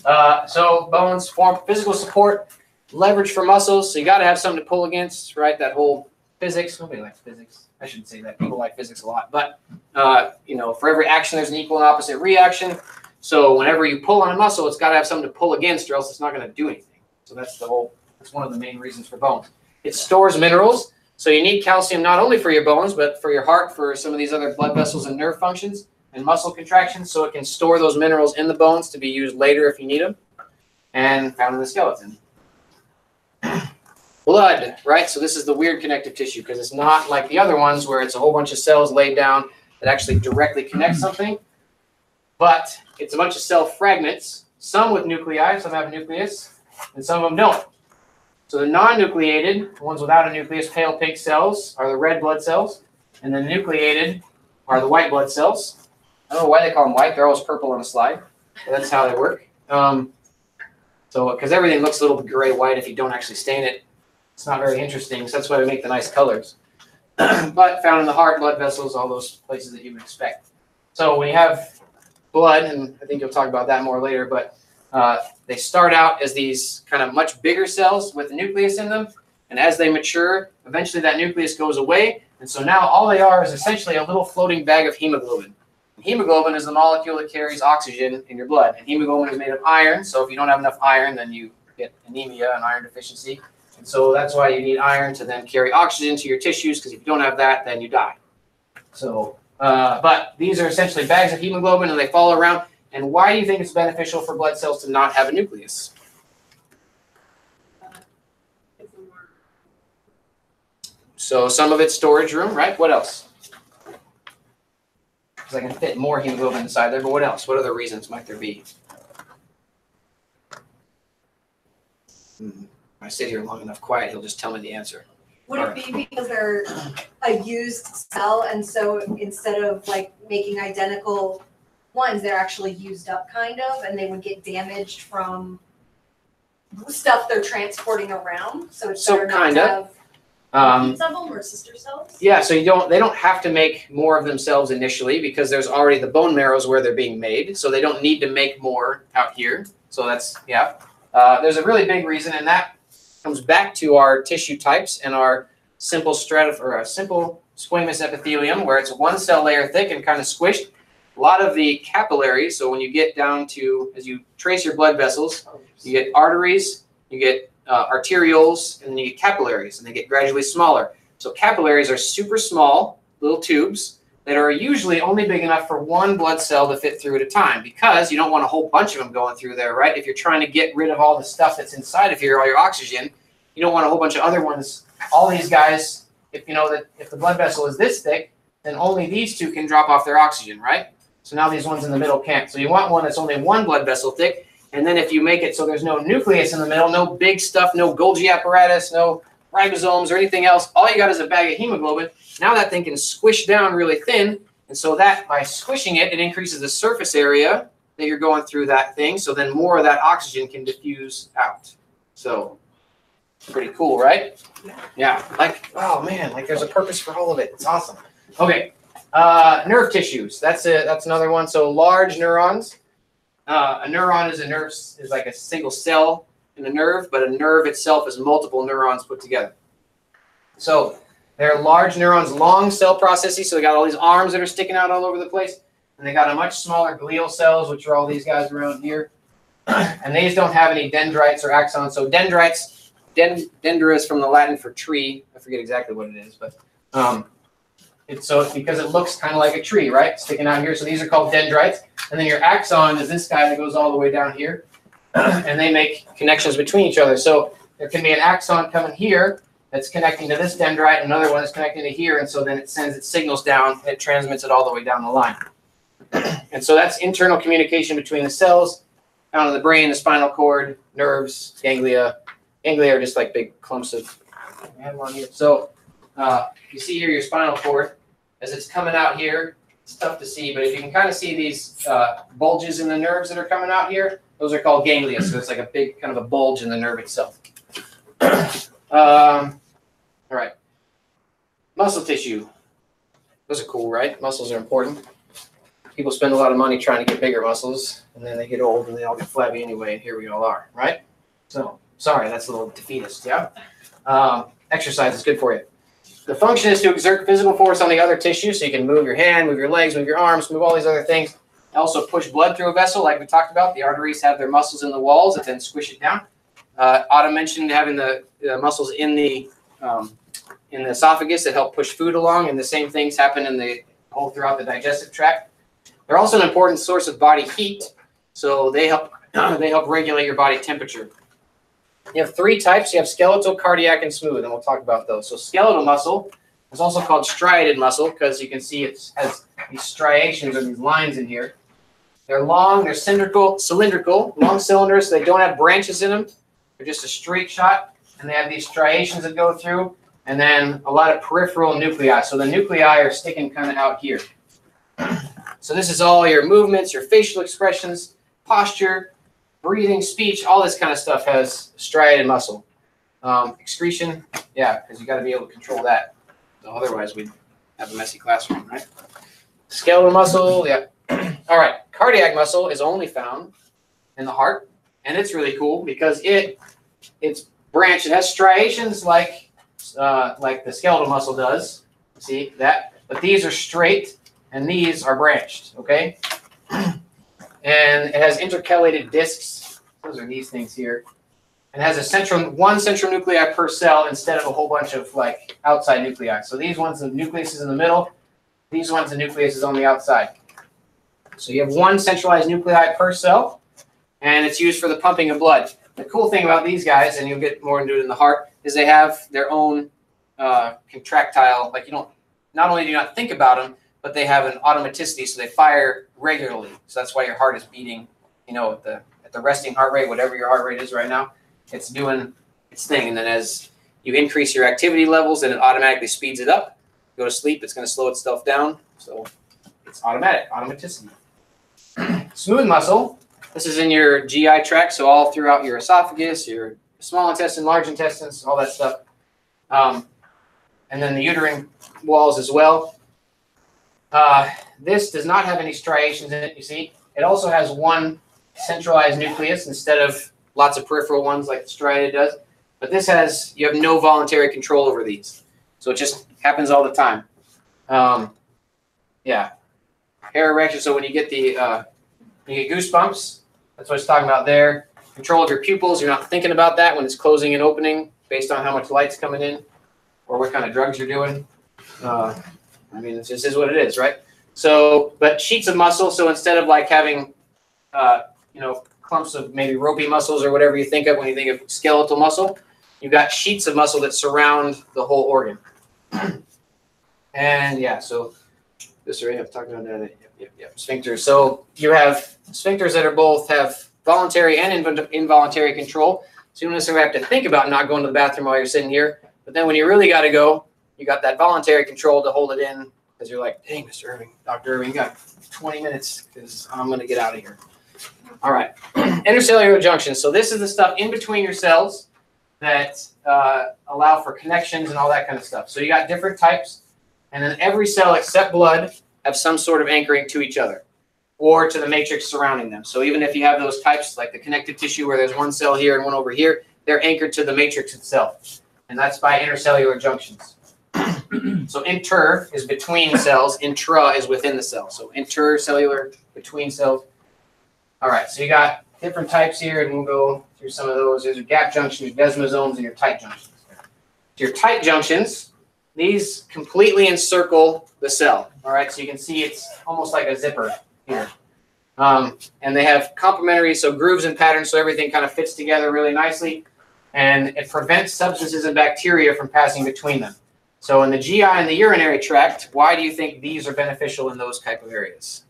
[SPEAKER 1] uh, so bones form physical support, leverage for muscles. So you got to have something to pull against, right? That whole physics. Nobody likes physics. I shouldn't say that. People like physics a lot, but uh, you know, for every action, there's an equal and opposite reaction. So whenever you pull on a muscle, it's got to have something to pull against, or else it's not going to do anything. So that's the whole. That's one of the main reasons for bones. It stores minerals. So you need calcium not only for your bones, but for your heart, for some of these other blood vessels and nerve functions and muscle contractions. So it can store those minerals in the bones to be used later if you need them, and found in the skeleton. Blood, right? So this is the weird connective tissue because it's not like the other ones where it's a whole bunch of cells laid down that actually directly connect something, but it's a bunch of cell fragments, some with nuclei, some have a nucleus, and some of them don't. So the non-nucleated, the ones without a nucleus, pale pink cells, are the red blood cells, and the nucleated are the white blood cells. I don't know why they call them white; they're always purple on a slide. But that's how they work. Um, so, because everything looks a little gray white if you don't actually stain it, it's not very interesting. So that's why we make the nice colors. but found in the heart, blood vessels, all those places that you would expect. So when you have blood, and I think you'll talk about that more later, but uh, they start out as these kind of much bigger cells with a nucleus in them, and as they mature, eventually that nucleus goes away, and so now all they are is essentially a little floating bag of hemoglobin. And hemoglobin is the molecule that carries oxygen in your blood, and hemoglobin is made of iron. So if you don't have enough iron, then you get anemia and iron deficiency, and so that's why you need iron to then carry oxygen to your tissues. Because if you don't have that, then you die. So, uh, but these are essentially bags of hemoglobin, and they fall around. And why do you think it's beneficial for blood cells to not have a nucleus? So some of it's storage room, right? What else? Because I can fit more hemoglobin inside there, but what else? What other reasons might there be? Hmm. I sit here long enough quiet, he'll just tell me the answer.
[SPEAKER 5] Would it be because they're a used cell and so instead of like making identical ones, they're actually used up kind of and they would get damaged from stuff they're transporting around, so it's
[SPEAKER 1] So
[SPEAKER 5] better not to
[SPEAKER 1] kinda.
[SPEAKER 5] have
[SPEAKER 1] Um,
[SPEAKER 5] of them or sister cells?
[SPEAKER 1] Yeah, so you don't they don't have to make more of themselves initially because there's already the bone marrows where they're being made, so they don't need to make more out here. So that's yeah. Uh, there's a really big reason, and that comes back to our tissue types and our simple stratif or a simple squamous epithelium, where it's one cell layer thick and kind of squished. A lot of the capillaries. So when you get down to as you trace your blood vessels, you get arteries, you get uh, arterioles, and then you get capillaries, and they get gradually smaller. So capillaries are super small little tubes that are usually only big enough for one blood cell to fit through at a time because you don't want a whole bunch of them going through there, right? If you're trying to get rid of all the stuff that's inside of here, all your oxygen, you don't want a whole bunch of other ones. All these guys if you know that if the blood vessel is this thick, then only these two can drop off their oxygen, right? So now these ones in the middle can't. So you want one that's only one blood vessel thick. And then if you make it so there's no nucleus in the middle, no big stuff, no Golgi apparatus, no ribosomes or anything else, all you got is a bag of hemoglobin. Now that thing can squish down really thin. And so that by squishing it, it increases the surface area that you're going through that thing. So then more of that oxygen can diffuse out. So pretty cool, right? Yeah. Like, oh man, like there's a purpose for all of it. It's awesome. Okay. Uh, nerve tissues. That's a that's another one. So large neurons. Uh, a neuron is a nerve is like a single cell in a nerve, but a nerve itself is multiple neurons put together. So they're large neurons, long cell processes. So they got all these arms that are sticking out all over the place, and they got a much smaller glial cells, which are all these guys around here. and these don't have any dendrites or axons. So dendrites, den, dendra is from the Latin for tree. I forget exactly what it is, but um, it's so it's because it looks kind of like a tree, right? Sticking out here. So these are called dendrites. And then your axon is this guy that goes all the way down here. And they make connections between each other. So there can be an axon coming here that's connecting to this dendrite, another one that's connecting to here, and so then it sends its signals down, and it transmits it all the way down the line. and so that's internal communication between the cells, out of the brain, the spinal cord, nerves, ganglia. Ganglia are just like big clumps of. So uh, you see here your spinal cord as it's coming out here. It's tough to see, but if you can kind of see these uh, bulges in the nerves that are coming out here, those are called ganglia. So it's like a big kind of a bulge in the nerve itself. um, all right. Muscle tissue. Those are cool, right? Muscles are important. People spend a lot of money trying to get bigger muscles, and then they get old and they all get flabby anyway, and here we all are, right? So, sorry, that's a little defeatist, yeah? Um, exercise is good for you. The function is to exert physical force on the other tissue, so you can move your hand, move your legs, move your arms, move all these other things. Also push blood through a vessel, like we talked about. The arteries have their muscles in the walls that then squish it down. Uh, Autumn mentioned having the, the muscles in the um, in the esophagus that help push food along, and the same things happen in the all throughout the digestive tract. They're also an important source of body heat, so they help they help regulate your body temperature. You have three types. You have skeletal, cardiac, and smooth, and we'll talk about those. So skeletal muscle is also called striated muscle because you can see it has these striations or these lines in here. They're long, they're cylindrical, cylindrical, long cylinders. They don't have branches in them. They're just a straight shot, and they have these striations that go through, and then a lot of peripheral nuclei. So the nuclei are sticking kind of out here. So this is all your movements, your facial expressions, posture, breathing, speech, all this kind of stuff has striated muscle. Um, excretion, yeah, because you got to be able to control that. So otherwise, we'd have a messy classroom, right? Skeletal muscle, yeah. all right, cardiac muscle is only found in the heart, and it's really cool because it it's branched. It has striations like uh, like the skeletal muscle does. See that? But these are straight, and these are branched. Okay and it has intercalated discs. Those are these things here. And has a central one central nuclei per cell instead of a whole bunch of like outside nuclei. So these ones, the nucleus is in the middle. These ones, the nucleus is on the outside. So you have one centralized nuclei per cell, and it's used for the pumping of blood. The cool thing about these guys, and you'll get more into it in the heart, is they have their own uh, contractile. Like you don't, not only do you not think about them, but they have an automaticity, so they fire regularly. So that's why your heart is beating, you know, at the at the resting heart rate, whatever your heart rate is right now, it's doing its thing. And then as you increase your activity levels, then it automatically speeds it up. You go to sleep, it's going to slow itself down. So it's automatic, automaticity. Smooth muscle. This is in your GI tract, so all throughout your esophagus, your small intestine, large intestines, all that stuff. Um, and then the uterine walls as well. Uh, this does not have any striations in it, you see. It also has one centralized nucleus instead of lots of peripheral ones like the striated does. But this has, you have no voluntary control over these. So it just happens all the time. Um, yeah. Hair erection, so when you get the, uh, you get goosebumps, that's what it's talking about there. Control of your pupils, you're not thinking about that when it's closing and opening based on how much light's coming in or what kind of drugs you're doing. Uh, I mean, this is what it is, right? So, but sheets of muscle. So instead of like having, uh, you know, clumps of maybe ropey muscles or whatever you think of when you think of skeletal muscle, you've got sheets of muscle that surround the whole organ. And yeah, so right, I'm talking about that. Yep, yep, yep. Sphincters. So you have sphincters that are both have voluntary and inv- involuntary control. So you don't necessarily have to think about not going to the bathroom while you're sitting here. But then when you really got to go, you got that voluntary control to hold it in because you're like, dang, Mr. Irving, Dr. Irving, you got 20 minutes because I'm going to get out of here. All right. Intercellular junctions. So this is the stuff in between your cells that uh, allow for connections and all that kind of stuff. So you got different types. And then every cell except blood have some sort of anchoring to each other or to the matrix surrounding them. So even if you have those types, like the connective tissue where there's one cell here and one over here, they're anchored to the matrix itself. And that's by intercellular junctions. so inter is between cells, intra is within the cell. So intercellular, between cells. All right, so you got different types here, and we'll go through some of those. There's your gap junctions, your desmosomes, and your tight junctions. Your tight junctions, these completely encircle the cell. All right, so you can see it's almost like a zipper here. Um, and they have complementary, so grooves and patterns, so everything kind of fits together really nicely. And it prevents substances and bacteria from passing between them. So in the GI and the urinary tract, why do you think these are beneficial in those type of areas?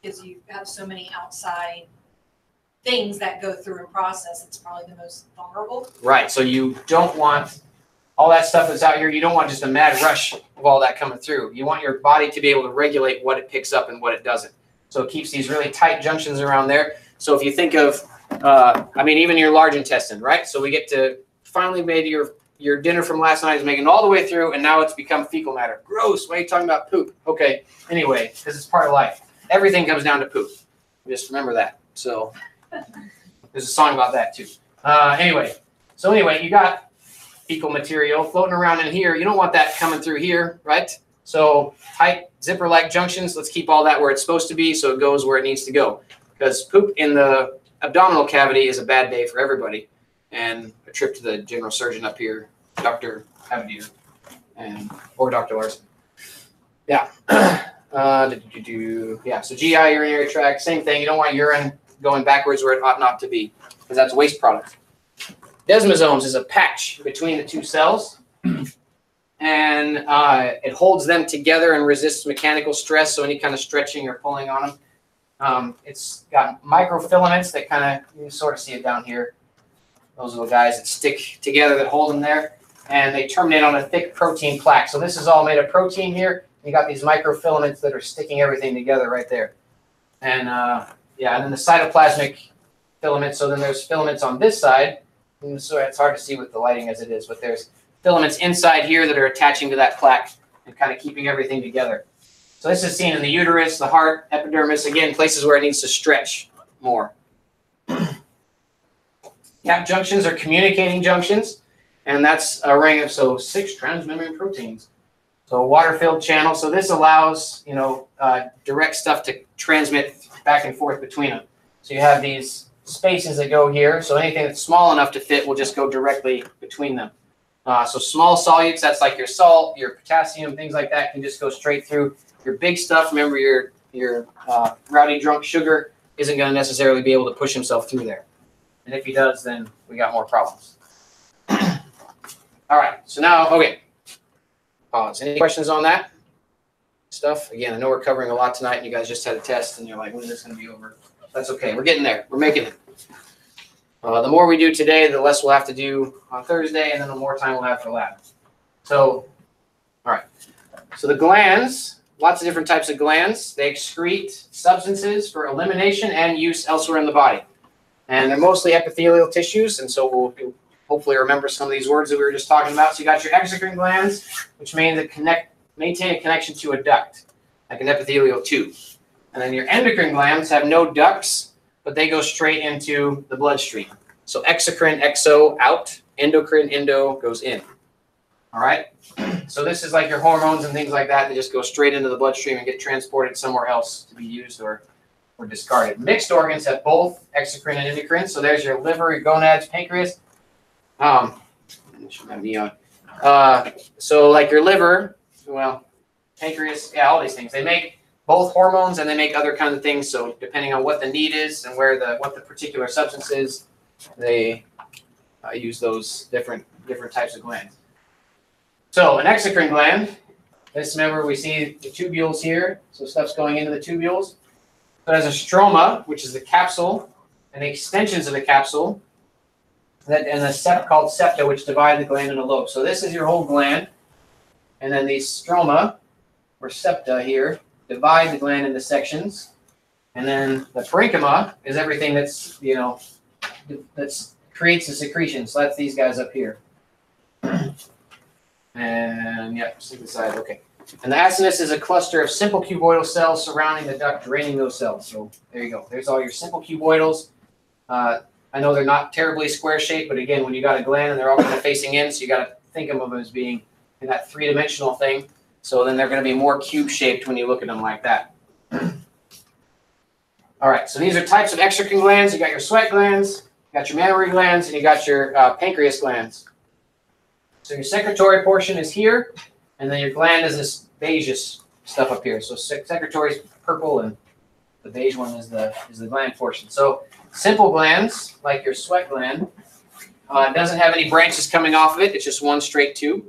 [SPEAKER 4] Because you have so many outside things that go through a process, it's probably the most vulnerable.
[SPEAKER 1] Right. So you don't want all that stuff that's out here. You don't want just a mad rush of all that coming through. You want your body to be able to regulate what it picks up and what it doesn't. So it keeps these really tight junctions around there. So if you think of, uh, I mean, even your large intestine, right? So we get to finally made your your dinner from last night is making all the way through, and now it's become fecal matter. Gross. Why are you talking about poop? Okay. Anyway, because it's part of life. Everything comes down to poop. Just remember that. So there's a song about that too. Uh, anyway, so anyway, you got fecal material floating around in here. You don't want that coming through here, right? So tight zipper-like junctions. Let's keep all that where it's supposed to be, so it goes where it needs to go. Because poop in the abdominal cavity is a bad day for everybody, and a trip to the general surgeon up here, Doctor Abadir, and or Doctor Larson. Yeah. Uh, do, do, do. yeah. So GI urinary tract, same thing. You don't want urine going backwards where it ought not to be, because that's waste product. Desmosomes is a patch between the two cells, and uh, it holds them together and resists mechanical stress. So any kind of stretching or pulling on them. Um, it's got microfilaments that kind of you sort of see it down here. Those little guys that stick together that hold them there, and they terminate on a thick protein plaque. So this is all made of protein here. You got these microfilaments that are sticking everything together right there, and uh, yeah, and then the cytoplasmic filaments. So then there's filaments on this side. And so it's hard to see with the lighting as it is, but there's filaments inside here that are attaching to that plaque and kind of keeping everything together. So this is seen in the uterus, the heart, epidermis, again, places where it needs to stretch more. Gap junctions are communicating junctions, and that's a ring of so six transmembrane proteins. So a water-filled channel. So this allows you know uh, direct stuff to transmit back and forth between them. So you have these spaces that go here. So anything that's small enough to fit will just go directly between them. Uh, so small solutes, that's like your salt, your potassium, things like that, can just go straight through. Your big stuff, remember your your uh, rowdy drunk sugar isn't going to necessarily be able to push himself through there. And if he does, then we got more problems. All right. So now, okay. Pause. Any questions on that stuff? Again, I know we're covering a lot tonight, and you guys just had a test, and you're like, when is this going to be over? That's okay. We're getting there. We're making it. Uh, the more we do today, the less we'll have to do on Thursday, and then the more time we'll have for lab. So, all right. So the glands, lots of different types of glands. They excrete substances for elimination and use elsewhere in the body. And they're mostly epithelial tissues, and so we'll hopefully remember some of these words that we were just talking about. So you got your exocrine glands, which means that connect, maintain a connection to a duct, like an epithelial tube. And then your endocrine glands have no ducts, but they go straight into the bloodstream. So exocrine, exo, out, endocrine, endo goes in. All right. So this is like your hormones and things like that. They just go straight into the bloodstream and get transported somewhere else to be used or, or discarded. Mixed organs have both exocrine and endocrine. So there's your liver, your gonads, pancreas. Um. Uh, so like your liver, well, pancreas, yeah, all these things. They make both hormones and they make other kinds of things. So depending on what the need is and where the what the particular substance is, they uh, use those different different types of glands. So an exocrine gland, this remember we see the tubules here, so stuff's going into the tubules. So it has a stroma, which is the capsule, and the extensions of the capsule, that, and a sept called septa, which divide the gland into lobes. So this is your whole gland, and then the stroma, or septa here, divide the gland into sections. And then the parenchyma is everything that's, you know, that's creates the secretion. So that's these guys up here. And yeah, stick aside, okay. And the acinus is a cluster of simple cuboidal cells surrounding the duct draining those cells. So there you go. There's all your simple cuboidals. Uh, I know they're not terribly square shaped, but again, when you got a gland and they're all kind of facing in, so you got to think of them as being in that three dimensional thing. So then they're going to be more cube shaped when you look at them like that. All right, so these are types of exocrine glands. You got your sweat glands, you got your mammary glands, and you got your uh, pancreas glands. So your secretory portion is here, and then your gland is this beigeish stuff up here. So sec- secretory is purple, and the beige one is the is the gland portion. So simple glands, like your sweat gland, uh, doesn't have any branches coming off of it. It's just one straight tube.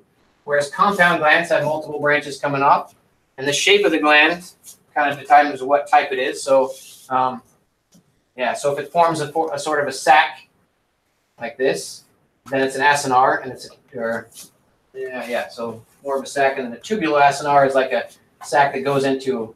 [SPEAKER 1] Whereas compound glands have multiple branches coming off, and the shape of the gland kind of determines what type it is. So, um, yeah, so if it forms a, for, a sort of a sac like this, then it's an acinar, and it's a, or yeah, yeah. So more of a sac, and then the tubular acinar is like a sac that goes into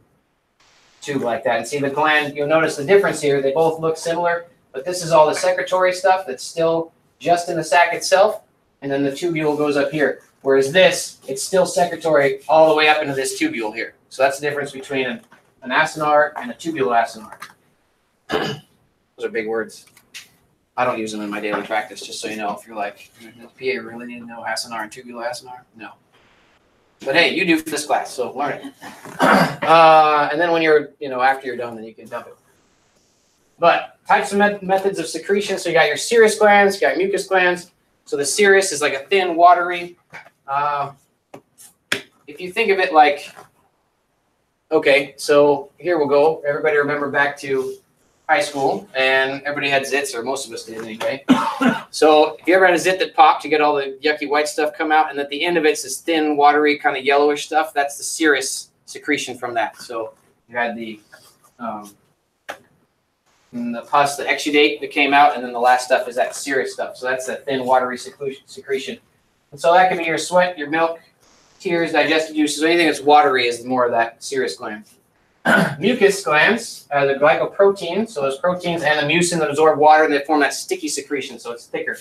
[SPEAKER 1] a tube like that. And see the gland, you'll notice the difference here. They both look similar, but this is all the secretory stuff that's still just in the sac itself, and then the tubule goes up here. Whereas this, it's still secretory all the way up into this tubule here. So that's the difference between an, an acinar and a tubular acinar. Those are big words. I don't use them in my daily practice, just so you know. If you're like, PA really need to know acinar and tubular acinar? No. But hey, you do for this class, so learn it. Uh, and then when you're, you know, after you're done, then you can dump it. But types of met- methods of secretion. So you got your serous glands, you got mucus glands. So the serous is like a thin, watery. Uh, if you think of it like, okay, so here we'll go. Everybody remember back to high school, and everybody had zits, or most of us did anyway. so if you ever had a zit that popped, you get all the yucky white stuff come out, and at the end of it's this thin, watery, kind of yellowish stuff. That's the serous secretion from that. So you had the um, and the pus, the exudate that came out, and then the last stuff is that serous stuff. So that's that thin, watery secretion. And so that can be your sweat, your milk, tears, digestive juices, anything that's watery is more of that serous gland. Mucus glands are the glycoprotein, so those proteins and the mucin that absorb water, and they form that sticky secretion, so it's thicker,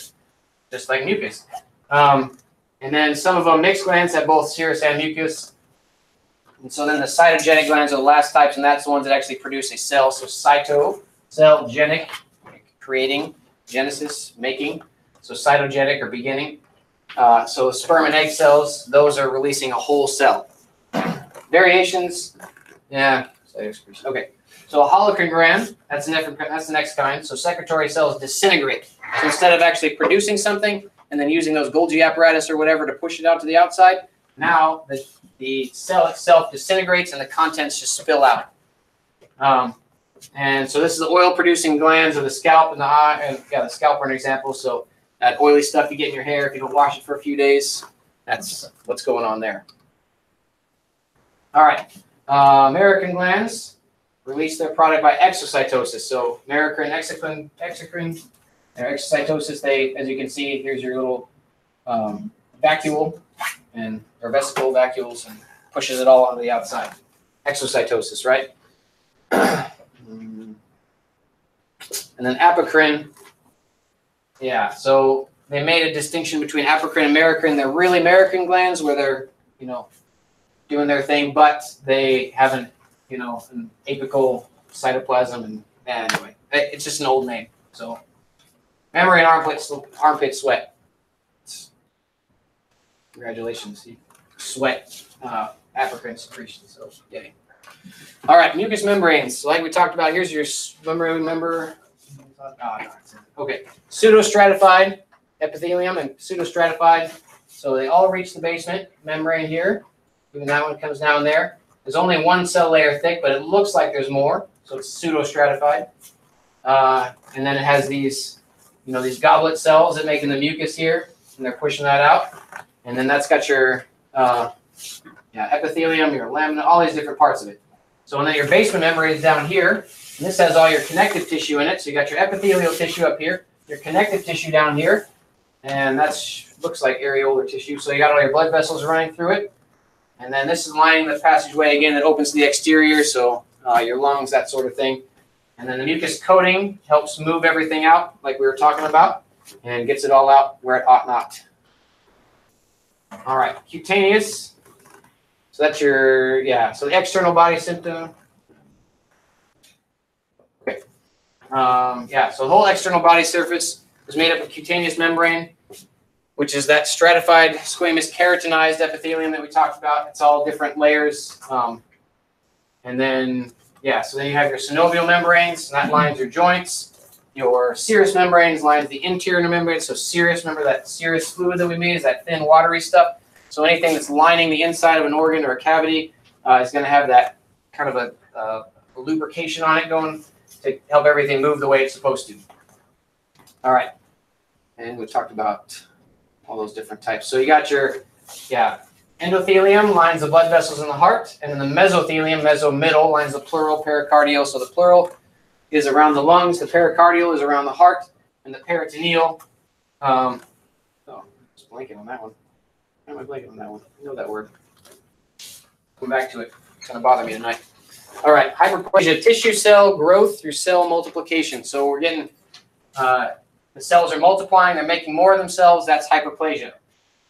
[SPEAKER 1] just like mucus. Um, and then some of them mixed glands have both serous and mucus. And so then the cytogenic glands are the last types, and that's the ones that actually produce a cell. So cyto, cell, genic, creating, genesis, making. So cytogenic or beginning. Uh, so sperm and egg cells, those are releasing a whole cell. Variations, yeah. Okay. So a gland, that's the next, that's the next kind. So secretory cells disintegrate. So instead of actually producing something and then using those Golgi apparatus or whatever to push it out to the outside, now the, the cell itself disintegrates and the contents just spill out. Um, and so this is the oil producing glands of the scalp and the eye, and yeah, the scalp are an example. So that oily stuff you get in your hair if you don't wash it for a few days, that's what's going on there. All right, uh, Merocrine glands release their product by exocytosis. So merocrine exocrine, exocrine, their exocytosis. They, as you can see, here's your little um, vacuole and or vesicle vacuoles and pushes it all onto the outside. Exocytosis, right? and then apocrine. Yeah, so they made a distinction between apocrine and merocrine. They're really merocrine glands where they're, you know, doing their thing, but they have an, you know, an apical cytoplasm and anyway, it's just an old name. So mammary and armpit, armpit sweat. Congratulations, sweat uh, apocrine secretion. So yay. All right, mucous membranes. Like we talked about, here's your membrane member. Oh, no, Okay, pseudostratified epithelium and pseudostratified. So they all reach the basement membrane here. Even that one comes down there. There's only one cell layer thick, but it looks like there's more. So it's pseudostratified. Uh, and then it has these, you know, these goblet cells that make in the mucus here, and they're pushing that out. And then that's got your uh, yeah, epithelium, your lamina, all these different parts of it. So and then your basement membrane is down here, and this has all your connective tissue in it. So you got your epithelial tissue up here, your connective tissue down here, and that's looks like areolar tissue. So you got all your blood vessels running through it, and then this is lining the passageway again that opens to the exterior, so uh, your lungs, that sort of thing. And then the mucus coating helps move everything out, like we were talking about, and gets it all out where it ought not. All right, cutaneous. So that's your, yeah, so the external body symptom. Okay. Um, yeah, so the whole external body surface is made up of cutaneous membrane, which is that stratified squamous keratinized epithelium that we talked about. It's all different layers. Um, and then, yeah, so then you have your synovial membranes, and that lines your joints. Your serous membranes lines the interior membrane. So serous, remember that serous fluid that we made is that thin watery stuff. So anything that's lining the inside of an organ or a cavity uh, is going to have that kind of a, uh, lubrication on it going to help everything move the way it's supposed to. All right, and we talked about all those different types. So you got your, yeah, endothelium lines the blood vessels in the heart, and then the mesothelium, meso middle, lines the pleural pericardial. So the pleural is around the lungs, the pericardial is around the heart, and the peritoneal. Um, oh, just blanking on that one. Why am I blanking on that one? I know that word. Come back to it. It's gonna bother me tonight. All right, hyperplasia, tissue cell growth through cell multiplication. So we're getting, uh, the cells are multiplying, they're making more of themselves, that's hyperplasia.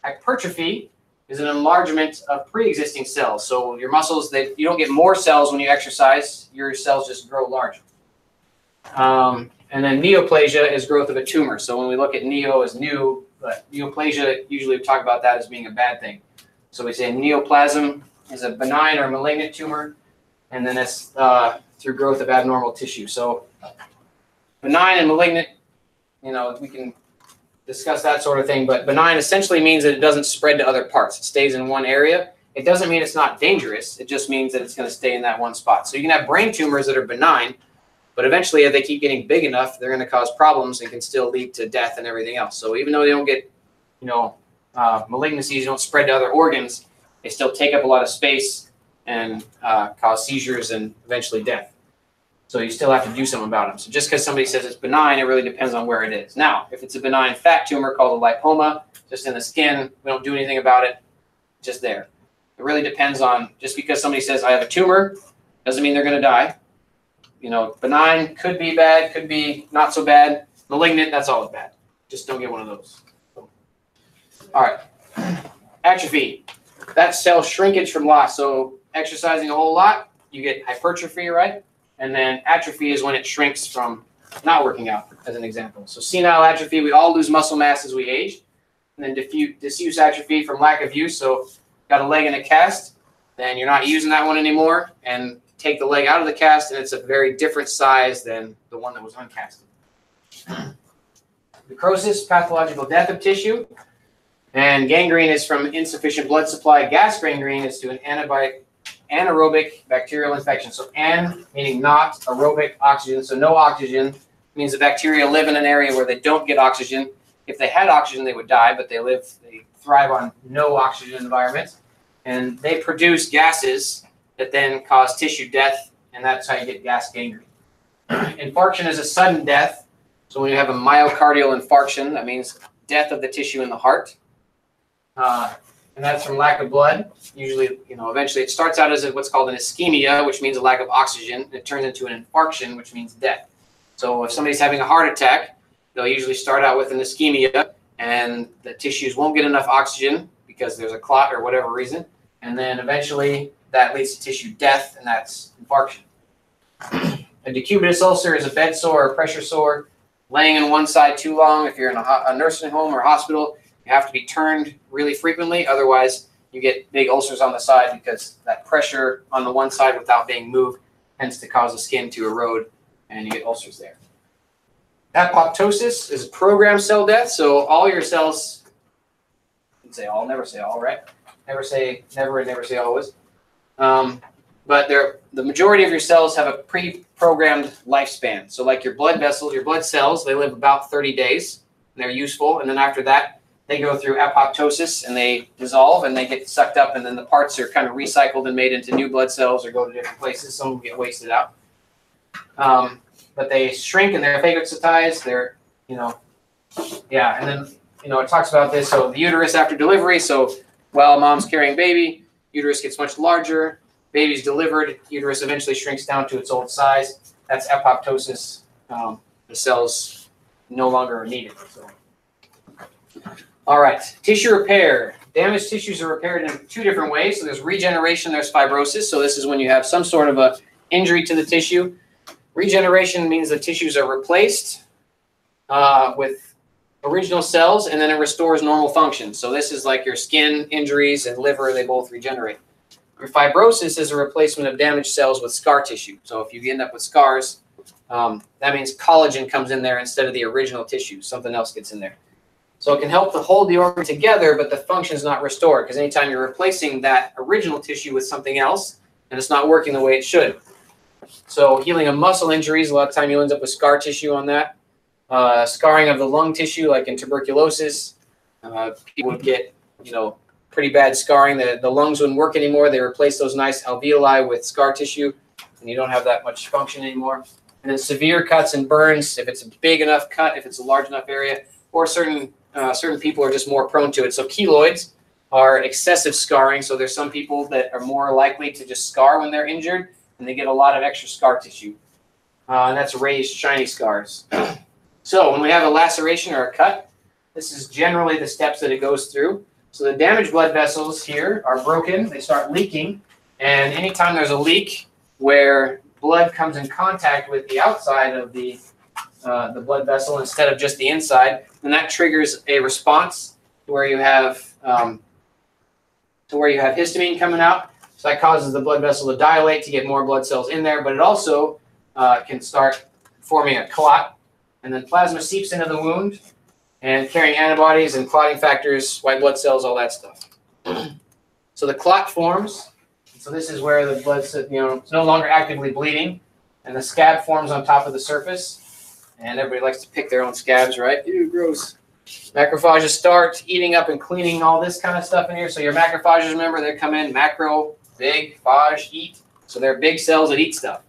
[SPEAKER 1] Hypertrophy is an enlargement of pre-existing cells. So your muscles, they, you don't get more cells when you exercise, your cells just grow larger. Um, and then neoplasia is growth of a tumor. So when we look at neo as new, but neoplasia, usually we talk about that as being a bad thing. So we say neoplasm is a benign or malignant tumor, and then it's uh, through growth of abnormal tissue. So benign and malignant, you know, we can discuss that sort of thing, but benign essentially means that it doesn't spread to other parts. It stays in one area. It doesn't mean it's not dangerous. It just means that it's going to stay in that one spot. So you can have brain tumors that are benign, but eventually, if they keep getting big enough, they're going to cause problems and can still lead to death and everything else. So even though they don't get, you know, uh, malignancies don't spread to other organs, they still take up a lot of space and uh, cause seizures and eventually death. So you still have to do something about them. So just because somebody says it's benign, it really depends on where it is. Now, if it's a benign fat tumor called a lipoma, just in the skin, we don't do anything about it, just there. It really depends on just because somebody says I have a tumor, doesn't mean they're going to die you know, benign could be bad, could be not so bad. Malignant, that's always bad. Just don't get one of those. All right. Atrophy. That's cell shrinkage from loss. So exercising a whole lot, you get hypertrophy, right? And then atrophy is when it shrinks from not working out, as an example. So senile atrophy, we all lose muscle mass as we age. And then diffuse, disuse atrophy from lack of use. So got a leg in a cast, then you're not using that one anymore, and take the leg out of the cast and it's a very different size than the one that was uncasted. Necrosis, pathological death of tissue. And gangrene is from insufficient blood supply. Gas gangrene is due to an antibiotic, anaerobic bacterial infection. So an meaning not, aerobic oxygen. So no oxygen means the bacteria live in an area where they don't get oxygen. If they had oxygen, they would die, but they live, they thrive on no oxygen environments. And they produce gases that then cause tissue death, and that's how you get gas gangrene. Infarction is a sudden death. So when you have a myocardial infarction, that means death of the tissue in the heart. Uh, and that's from lack of blood. Usually, you know, eventually it starts out as what's called an ischemia, which means a lack of oxygen. And it turns into an infarction, which means death. So if somebody's having a heart attack, they'll usually start out with an ischemia, and the tissues won't get enough oxygen because there's a clot or whatever reason. And then eventually that leads to tissue death, and that's infarction. A decubitus ulcer is a bed sore or pressure sore, laying on one side too long. If you're in a, a nursing home or hospital, you have to be turned really frequently. Otherwise, you get big ulcers on the side because that pressure on the one side without being moved tends to cause the skin to erode, and you get ulcers there. Apoptosis is programmed cell death. So all your cells, can say all, never say all, right? Never say never and never say always. Um, but the majority of your cells have a pre-programmed lifespan. So like your blood vessels, your blood cells, they live about 30 days and they're useful. And then after that, they go through apoptosis and they dissolve and they get sucked up and then the parts are kind of recycled and made into new blood cells or go to different places. Some get wasted out. Um, but they shrink and they're phagocytized. They're, you know, yeah, and then, you know, it talks about this. So the uterus after delivery. So while mom's carrying baby, uterus gets much larger. Baby's delivered, uterus eventually shrinks down to its old size. That's apoptosis. Um, the cells no longer are needed. So. All right, tissue repair. Damaged tissues are repaired in two different ways. So there's regeneration, there's fibrosis. So this is when you have some sort of a injury to the tissue. Regeneration means the tissues are replaced uh, with original cells, and then it restores normal function. So this is like your skin injuries and liver; they both regenerate. Your fibrosis is a replacement of damaged cells with scar tissue. So if you end up with scars, um, that means collagen comes in there instead of the original tissue. Something else gets in there. So it can help to hold the organ together, but the function is not restored because anytime you're replacing that original tissue with something else, and it's not working the way it should. So healing of muscle injuries, a lot of time you'll end up with scar tissue on that. Uh, scarring of the lung tissue, like in tuberculosis, uh, people would get, you know, pretty bad scarring. The, the lungs wouldn't work anymore. They replace those nice alveoli with scar tissue, and you don't have that much function anymore. And then severe cuts and burns, if it's a big enough cut, if it's a large enough area, or certain uh, certain people are just more prone to it. So keloids are excessive scarring. So there's some people that are more likely to just scar when they're injured, and they get a lot of extra scar tissue. Uh, and that's raised shiny scars. so when we have a laceration or a cut, this is generally the steps that it goes through. So the damaged blood vessels here are broken, they start leaking, and anytime there's a leak where blood comes in contact with the outside of the uh, the blood vessel instead of just the inside, then that triggers a response to where you have um, to where you have histamine coming out. So that causes the blood vessel to dilate to get more blood cells in there, but it also uh, can start forming a clot, and then plasma seeps into the wound and carrying antibodies and clotting factors, white blood cells, all that stuff. so the clot forms. So this is where the blood, you know, it's no longer actively bleeding, and the scab forms on top of the surface. And everybody likes to pick their own scabs, right? Ew, gross. Macrophages start eating up and cleaning all this kind of stuff in here. So your macrophages, remember, they come in macro, big, phage, eat. So they're big cells that eat stuff.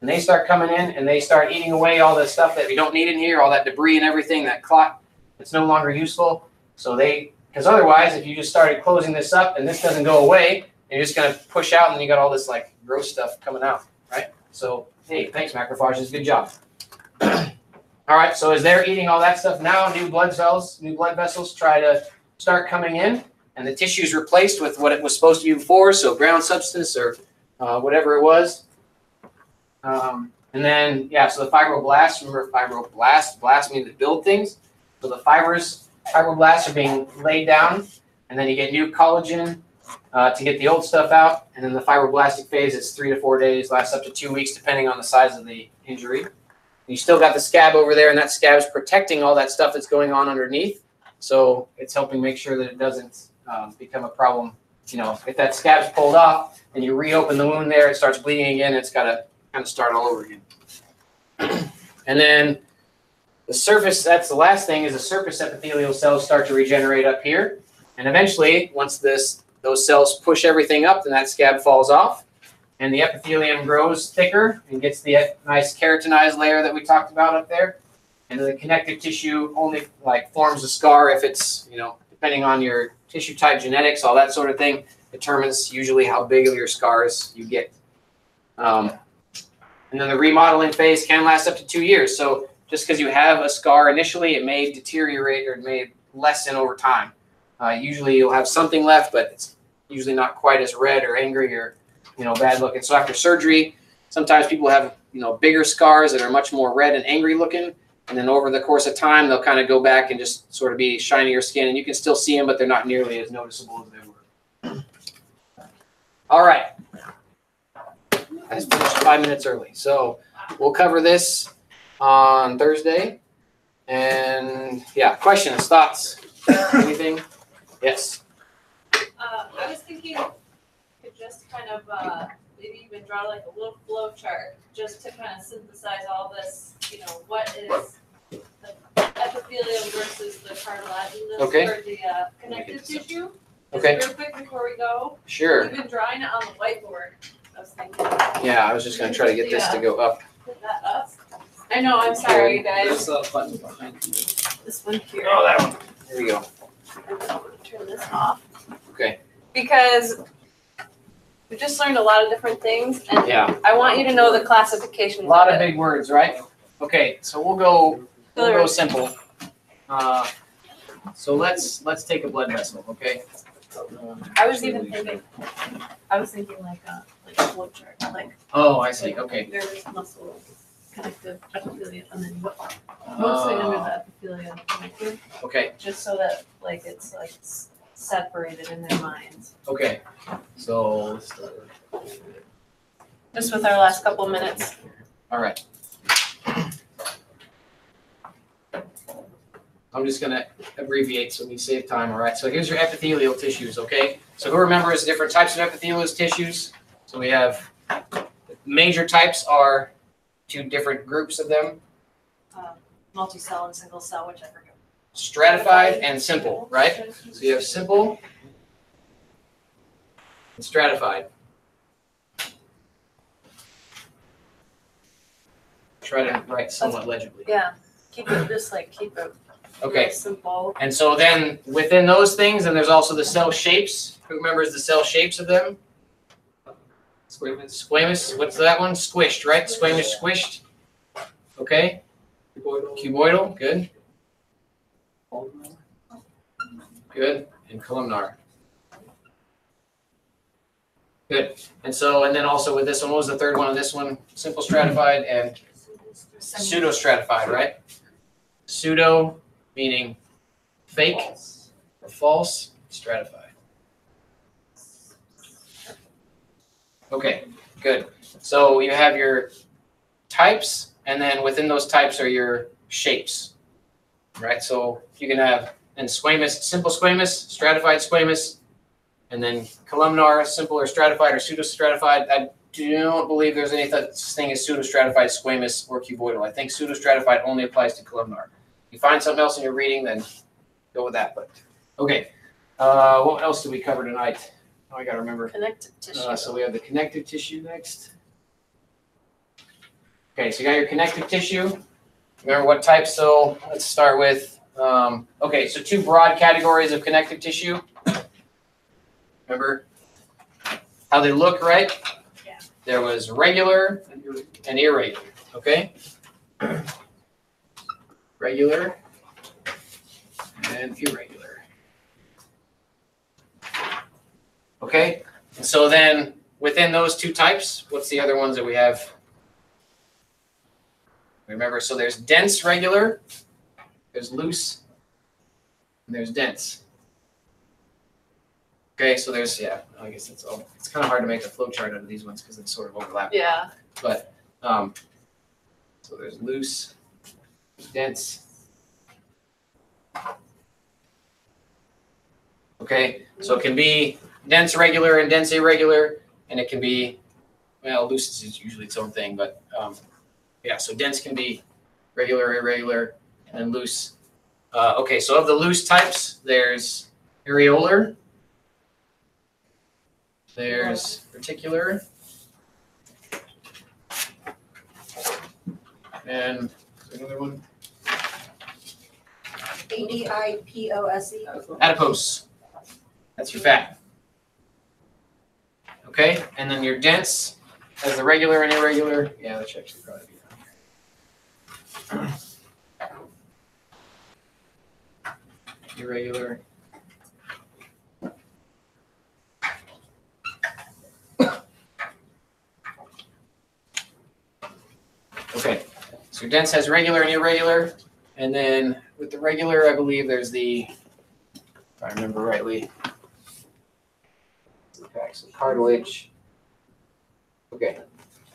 [SPEAKER 1] And they start coming in and they start eating away all the stuff that we don't need in here, all that debris and everything, that clot it's no longer useful. So they, because otherwise, if you just started closing this up and this doesn't go away, you're just going to push out and you got all this like gross stuff coming out, right? So, hey, thanks, macrophages. Good job. all right, so as they're eating all that stuff now, new blood cells, new blood vessels try to start coming in, and the tissue is replaced with what it was supposed to be before, so ground substance or uh, whatever it was. Um, and then, yeah, so the fibroblasts, remember fibroblasts, blast means to build things. So the fibers, fibroblasts are being laid down, and then you get new collagen uh, to get the old stuff out. And then the fibroblastic phase is three to four days, lasts up to two weeks, depending on the size of the injury. You still got the scab over there, and that scab is protecting all that stuff that's going on underneath. So it's helping make sure that it doesn't um, become a problem. You know, if that scab's pulled off and you reopen the wound there, it starts bleeding again. It's got to kind of start all over again. and then the surface, that's the last thing, is the surface epithelial cells start to regenerate up here. And eventually, once this those cells push everything up, then that scab falls off. And the epithelium grows thicker and gets the nice keratinized layer that we talked about up there. And the connective tissue only like forms a scar if it's, you know, depending on your tissue type, genetics, all that sort of thing, determines usually how big of your scars you get. Um, and then the remodeling phase can last up to two years. So just because you have a scar initially, it may deteriorate or it may lessen over time. Uh, usually you'll have something left, but it's usually not quite as red or angry or you know bad looking. So after surgery, sometimes people have you know bigger scars that are much more red and angry looking, and then over the course of time they'll kind of go back and just sort of be shinier skin, and you can still see them, but they're not nearly as noticeable as they were. All right, I finished five minutes early, so we'll cover this on Thursday. And yeah, questions, thoughts, anything? Yes.
[SPEAKER 3] Uh, I was thinking, kind of, uh, maybe even draw like a little flow chart, just to kind of synthesize all this, you know, what is the epithelium versus the cartilaginous
[SPEAKER 1] Okay.
[SPEAKER 3] or the uh, connective tissue. Just
[SPEAKER 1] Okay.
[SPEAKER 3] Real quick before we go,
[SPEAKER 1] Sure.
[SPEAKER 3] we've been drawing it on the whiteboard. I was thinking,
[SPEAKER 1] Yeah, I was just gonna try to get this to go up.
[SPEAKER 3] put that up. I know, I'm sorry, you guys.
[SPEAKER 2] There's a button behind you.
[SPEAKER 3] This one here.
[SPEAKER 1] Oh, that one. There we go.
[SPEAKER 3] I'm gonna turn this off.
[SPEAKER 1] Okay.
[SPEAKER 3] Because we just learned a lot of different things and
[SPEAKER 1] Yeah.
[SPEAKER 3] I want you to know the classifications
[SPEAKER 1] A lot of
[SPEAKER 3] it.
[SPEAKER 1] big words, right? Okay, so we'll go, we'll go simple. Uh, so let's, let's take a blood vessel, okay?
[SPEAKER 3] I was even thinking, I was thinking like a, like a flow chart, like
[SPEAKER 1] Oh, I see, okay.
[SPEAKER 3] nervous muscle, connective epithelium, and then what, mostly under
[SPEAKER 1] Uh,
[SPEAKER 3] the epithelium connective,
[SPEAKER 1] Okay,
[SPEAKER 3] just so that like it's like s- separated in their minds.
[SPEAKER 1] okay, so, let's start
[SPEAKER 3] Just with our last couple of minutes.
[SPEAKER 1] all right. I'm just gonna abbreviate so we save time, all right? So here's your epithelial tissues, okay? So who remembers different types of epithelial tissues? So we have, major types are two different groups of them, uh,
[SPEAKER 4] Multi-cell and single cell, which I forget.
[SPEAKER 1] Stratified and simple, right? So you have simple and stratified. Try to write somewhat legibly.
[SPEAKER 3] Yeah, keep it, just like keep it
[SPEAKER 1] Okay,
[SPEAKER 3] simple.
[SPEAKER 1] and so then within those things, and there's also the cell shapes. Who remembers the cell shapes of them?
[SPEAKER 2] Squamous,
[SPEAKER 1] Squamous, what's that one? Squished, right? Squamous, squished. Okay,
[SPEAKER 2] cuboidal,
[SPEAKER 1] cuboidal, good,
[SPEAKER 2] columnar.
[SPEAKER 1] Good, and columnar. Good, and so, and then also with this one, what was the third one of this one? Simple stratified and pseudo stratified, right? Pseudo meaning fake or false, stratified. Okay, good. So you have your types, and then within those types are your shapes, right? So you can have in squamous, simple squamous, stratified squamous, and then columnar, simple or stratified or pseudo stratified. I don't believe there's any such thing as pseudo stratified squamous or cuboidal. I think pseudo stratified only applies to columnar. If you find something else in your reading, then go with that. But okay, uh, what else did we cover tonight? Oh, I gotta remember.
[SPEAKER 3] Connective tissue.
[SPEAKER 1] Uh, so we have the connective tissue next. Okay, so you got your connective tissue. Remember what types? So let's start with, um, okay, so two broad categories of connective tissue. Remember how they look, right?
[SPEAKER 4] Yeah.
[SPEAKER 1] There was regular and irregular, okay? Regular and irregular. Okay, and so then within those two types, what's the other ones that we have? Remember, so there's dense regular, there's loose, and there's dense. Okay, so there's, yeah, I guess it's all, it's kind of hard to make a flow chart out of these ones because it's sort of overlapping.
[SPEAKER 3] Yeah,
[SPEAKER 1] But, um, so there's loose, dense. Okay, so it can be dense regular and dense irregular, and it can be, well, loose is usually its own thing, but, um, yeah, so dense can be regular, irregular, and then loose. Uh, okay, so of the loose types, there's areolar, there's reticular, and another one,
[SPEAKER 5] A D I P O S E.
[SPEAKER 1] adipose. That's your fat. Okay, and then your dense has the regular and irregular. Yeah, that should actually probably be down here. Irregular. Okay, so dense has regular and irregular, and then with the regular, I believe there's the if I remember rightly. Cartilage. Okay,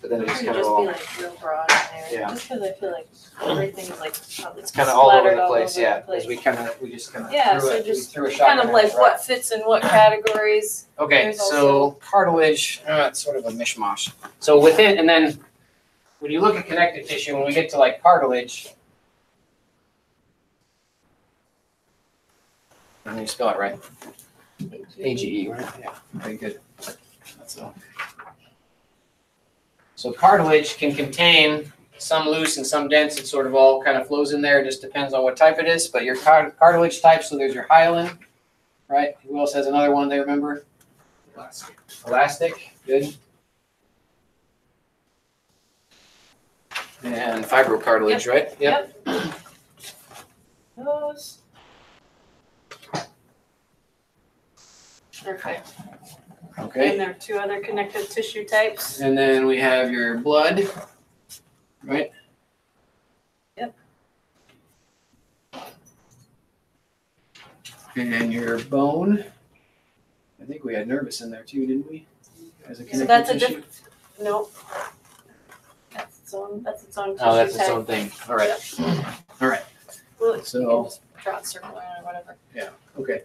[SPEAKER 1] but then it just kind of
[SPEAKER 3] just be like real broad in there,
[SPEAKER 1] Yeah.
[SPEAKER 3] just cause I feel like everything's like
[SPEAKER 1] it's kind of all over the place, yeah, because we kind of, we just kind of
[SPEAKER 3] Yeah,
[SPEAKER 1] threw
[SPEAKER 3] so
[SPEAKER 1] it, we
[SPEAKER 3] just
[SPEAKER 1] threw a shotgun
[SPEAKER 3] Kind of
[SPEAKER 1] at
[SPEAKER 3] like
[SPEAKER 1] it, right?
[SPEAKER 3] what fits in what categories.
[SPEAKER 1] Okay,
[SPEAKER 3] There's
[SPEAKER 1] so cartilage, uh, it's sort of a mishmash. So within, and then when you look at connective tissue, when we get to like cartilage, I need to spell it right. AGE, right? Yeah, very good. That's all. So cartilage can contain some loose and some dense. It sort of all kind of flows in there. It just depends on what type it is. But your car- cartilage type, so there's your hyaline, right? Who else has another one they remember?
[SPEAKER 2] Elastic.
[SPEAKER 1] Elastic, good. And fibrocartilage, right? Yep.
[SPEAKER 3] Those. Perfect.
[SPEAKER 1] Okay.
[SPEAKER 3] And there are two other connective tissue types.
[SPEAKER 1] And then we have your blood, right?
[SPEAKER 3] Yep.
[SPEAKER 1] And your bone. I think we had nervous in there too, didn't we? As a
[SPEAKER 3] So that's a
[SPEAKER 1] connective tissue.
[SPEAKER 3] Nope. That's its own, that's its own
[SPEAKER 1] Oh, that's its
[SPEAKER 3] type.
[SPEAKER 1] own thing. All right.
[SPEAKER 3] Well, you
[SPEAKER 1] So-
[SPEAKER 3] can just draw a circle or whatever. Yeah.
[SPEAKER 1] Okay.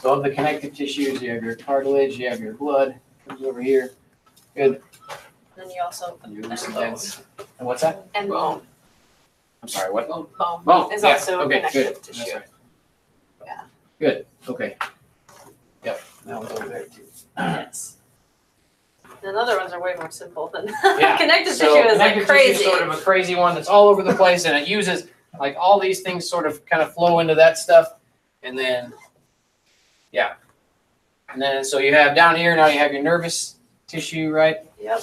[SPEAKER 1] So of the connective tissues, you have your cartilage, you have your blood, comes over here. Good.
[SPEAKER 3] Then you also,
[SPEAKER 1] And your
[SPEAKER 3] and
[SPEAKER 1] loose and
[SPEAKER 3] bone.
[SPEAKER 1] dense. And what's that?
[SPEAKER 3] And bone,
[SPEAKER 1] I'm sorry, what?
[SPEAKER 3] bone
[SPEAKER 1] Bone.
[SPEAKER 3] is
[SPEAKER 1] yeah,
[SPEAKER 3] also a
[SPEAKER 1] okay,
[SPEAKER 3] connective
[SPEAKER 1] good.
[SPEAKER 3] tissue.
[SPEAKER 1] Right.
[SPEAKER 3] Yeah.
[SPEAKER 1] Good, okay. Yep, that was over there too.
[SPEAKER 3] Yes. And other ones are way more simple than,
[SPEAKER 1] Yeah,
[SPEAKER 3] connective
[SPEAKER 1] So
[SPEAKER 3] tissue is like
[SPEAKER 1] connective tissue is
[SPEAKER 3] crazy.
[SPEAKER 1] Sort of a crazy one that's all over the place and it uses, like all these things sort of kind of flow into that stuff. And then, yeah. And then, so you have down here, now you have your nervous tissue, right?
[SPEAKER 3] Yep,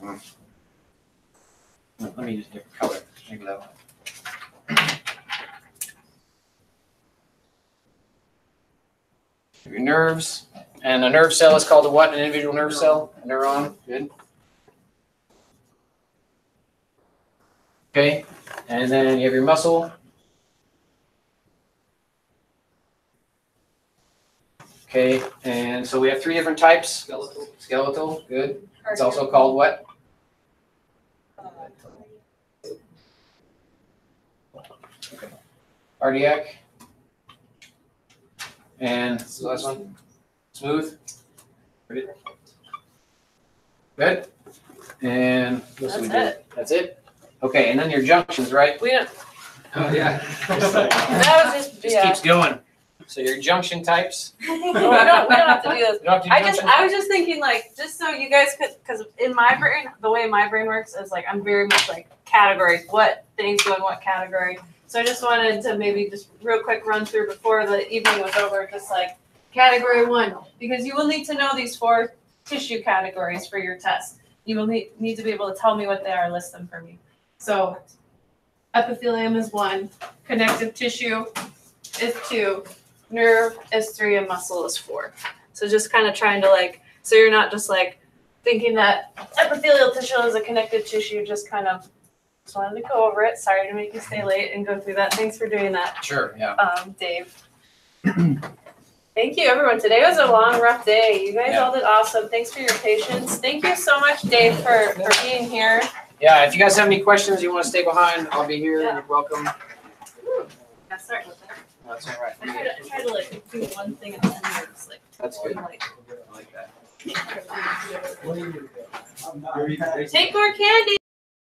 [SPEAKER 3] mm.
[SPEAKER 1] Let me use a different color, maybe that one. Your nerves, and a nerve cell is called a what? An individual nerve cell? A neuron, good. Okay, and then you have your muscle. Okay, and so we have three different types.
[SPEAKER 2] Skeletal.
[SPEAKER 1] Skeletal, good. It's also called what? Cardiac. And the last one? Smooth. Good. And what else we
[SPEAKER 3] That's
[SPEAKER 1] did? That's it? Okay, and then your junctions, right?
[SPEAKER 3] we don't,
[SPEAKER 2] Oh, yeah.
[SPEAKER 3] that was just,
[SPEAKER 1] Just
[SPEAKER 3] yeah.
[SPEAKER 1] keeps going. So your junction types.
[SPEAKER 3] We don't, we don't have to do this.
[SPEAKER 1] You don't have to do
[SPEAKER 3] I just,
[SPEAKER 1] junction
[SPEAKER 3] I was just thinking like, just so you guys could, because in my brain, the way my brain works is like, I'm very much like categories, what things go in what category. So I just wanted to maybe just real quick run through before the evening was over, just like category one, because you will need to know these four tissue categories for your test. You will need, need to be able to tell me what they are, list them for me. So epithelium is one, connective tissue is two, nerve is three, and muscle is four. So just kind of trying to like, so you're not just like thinking that epithelial tissue is a connective tissue, just kind of just wanted to go over it. Sorry to make you stay late and go through that. Thanks for doing that,
[SPEAKER 1] Sure, yeah.
[SPEAKER 3] um, Dave. Thank you, everyone. Today was a long, rough day. You guys
[SPEAKER 1] Yeah.
[SPEAKER 3] all did awesome. Thanks for your patience. Thank you so much, Dave, for, for being here.
[SPEAKER 1] Yeah, if you guys have any questions, you want to stay behind, I'll be here.
[SPEAKER 3] Yeah.
[SPEAKER 1] You're welcome.
[SPEAKER 3] About that.
[SPEAKER 1] That's all right.
[SPEAKER 3] I tried to, I tried to like do one thing and then I was like,
[SPEAKER 1] That's good.
[SPEAKER 3] like,
[SPEAKER 1] I like that.
[SPEAKER 3] take more candy.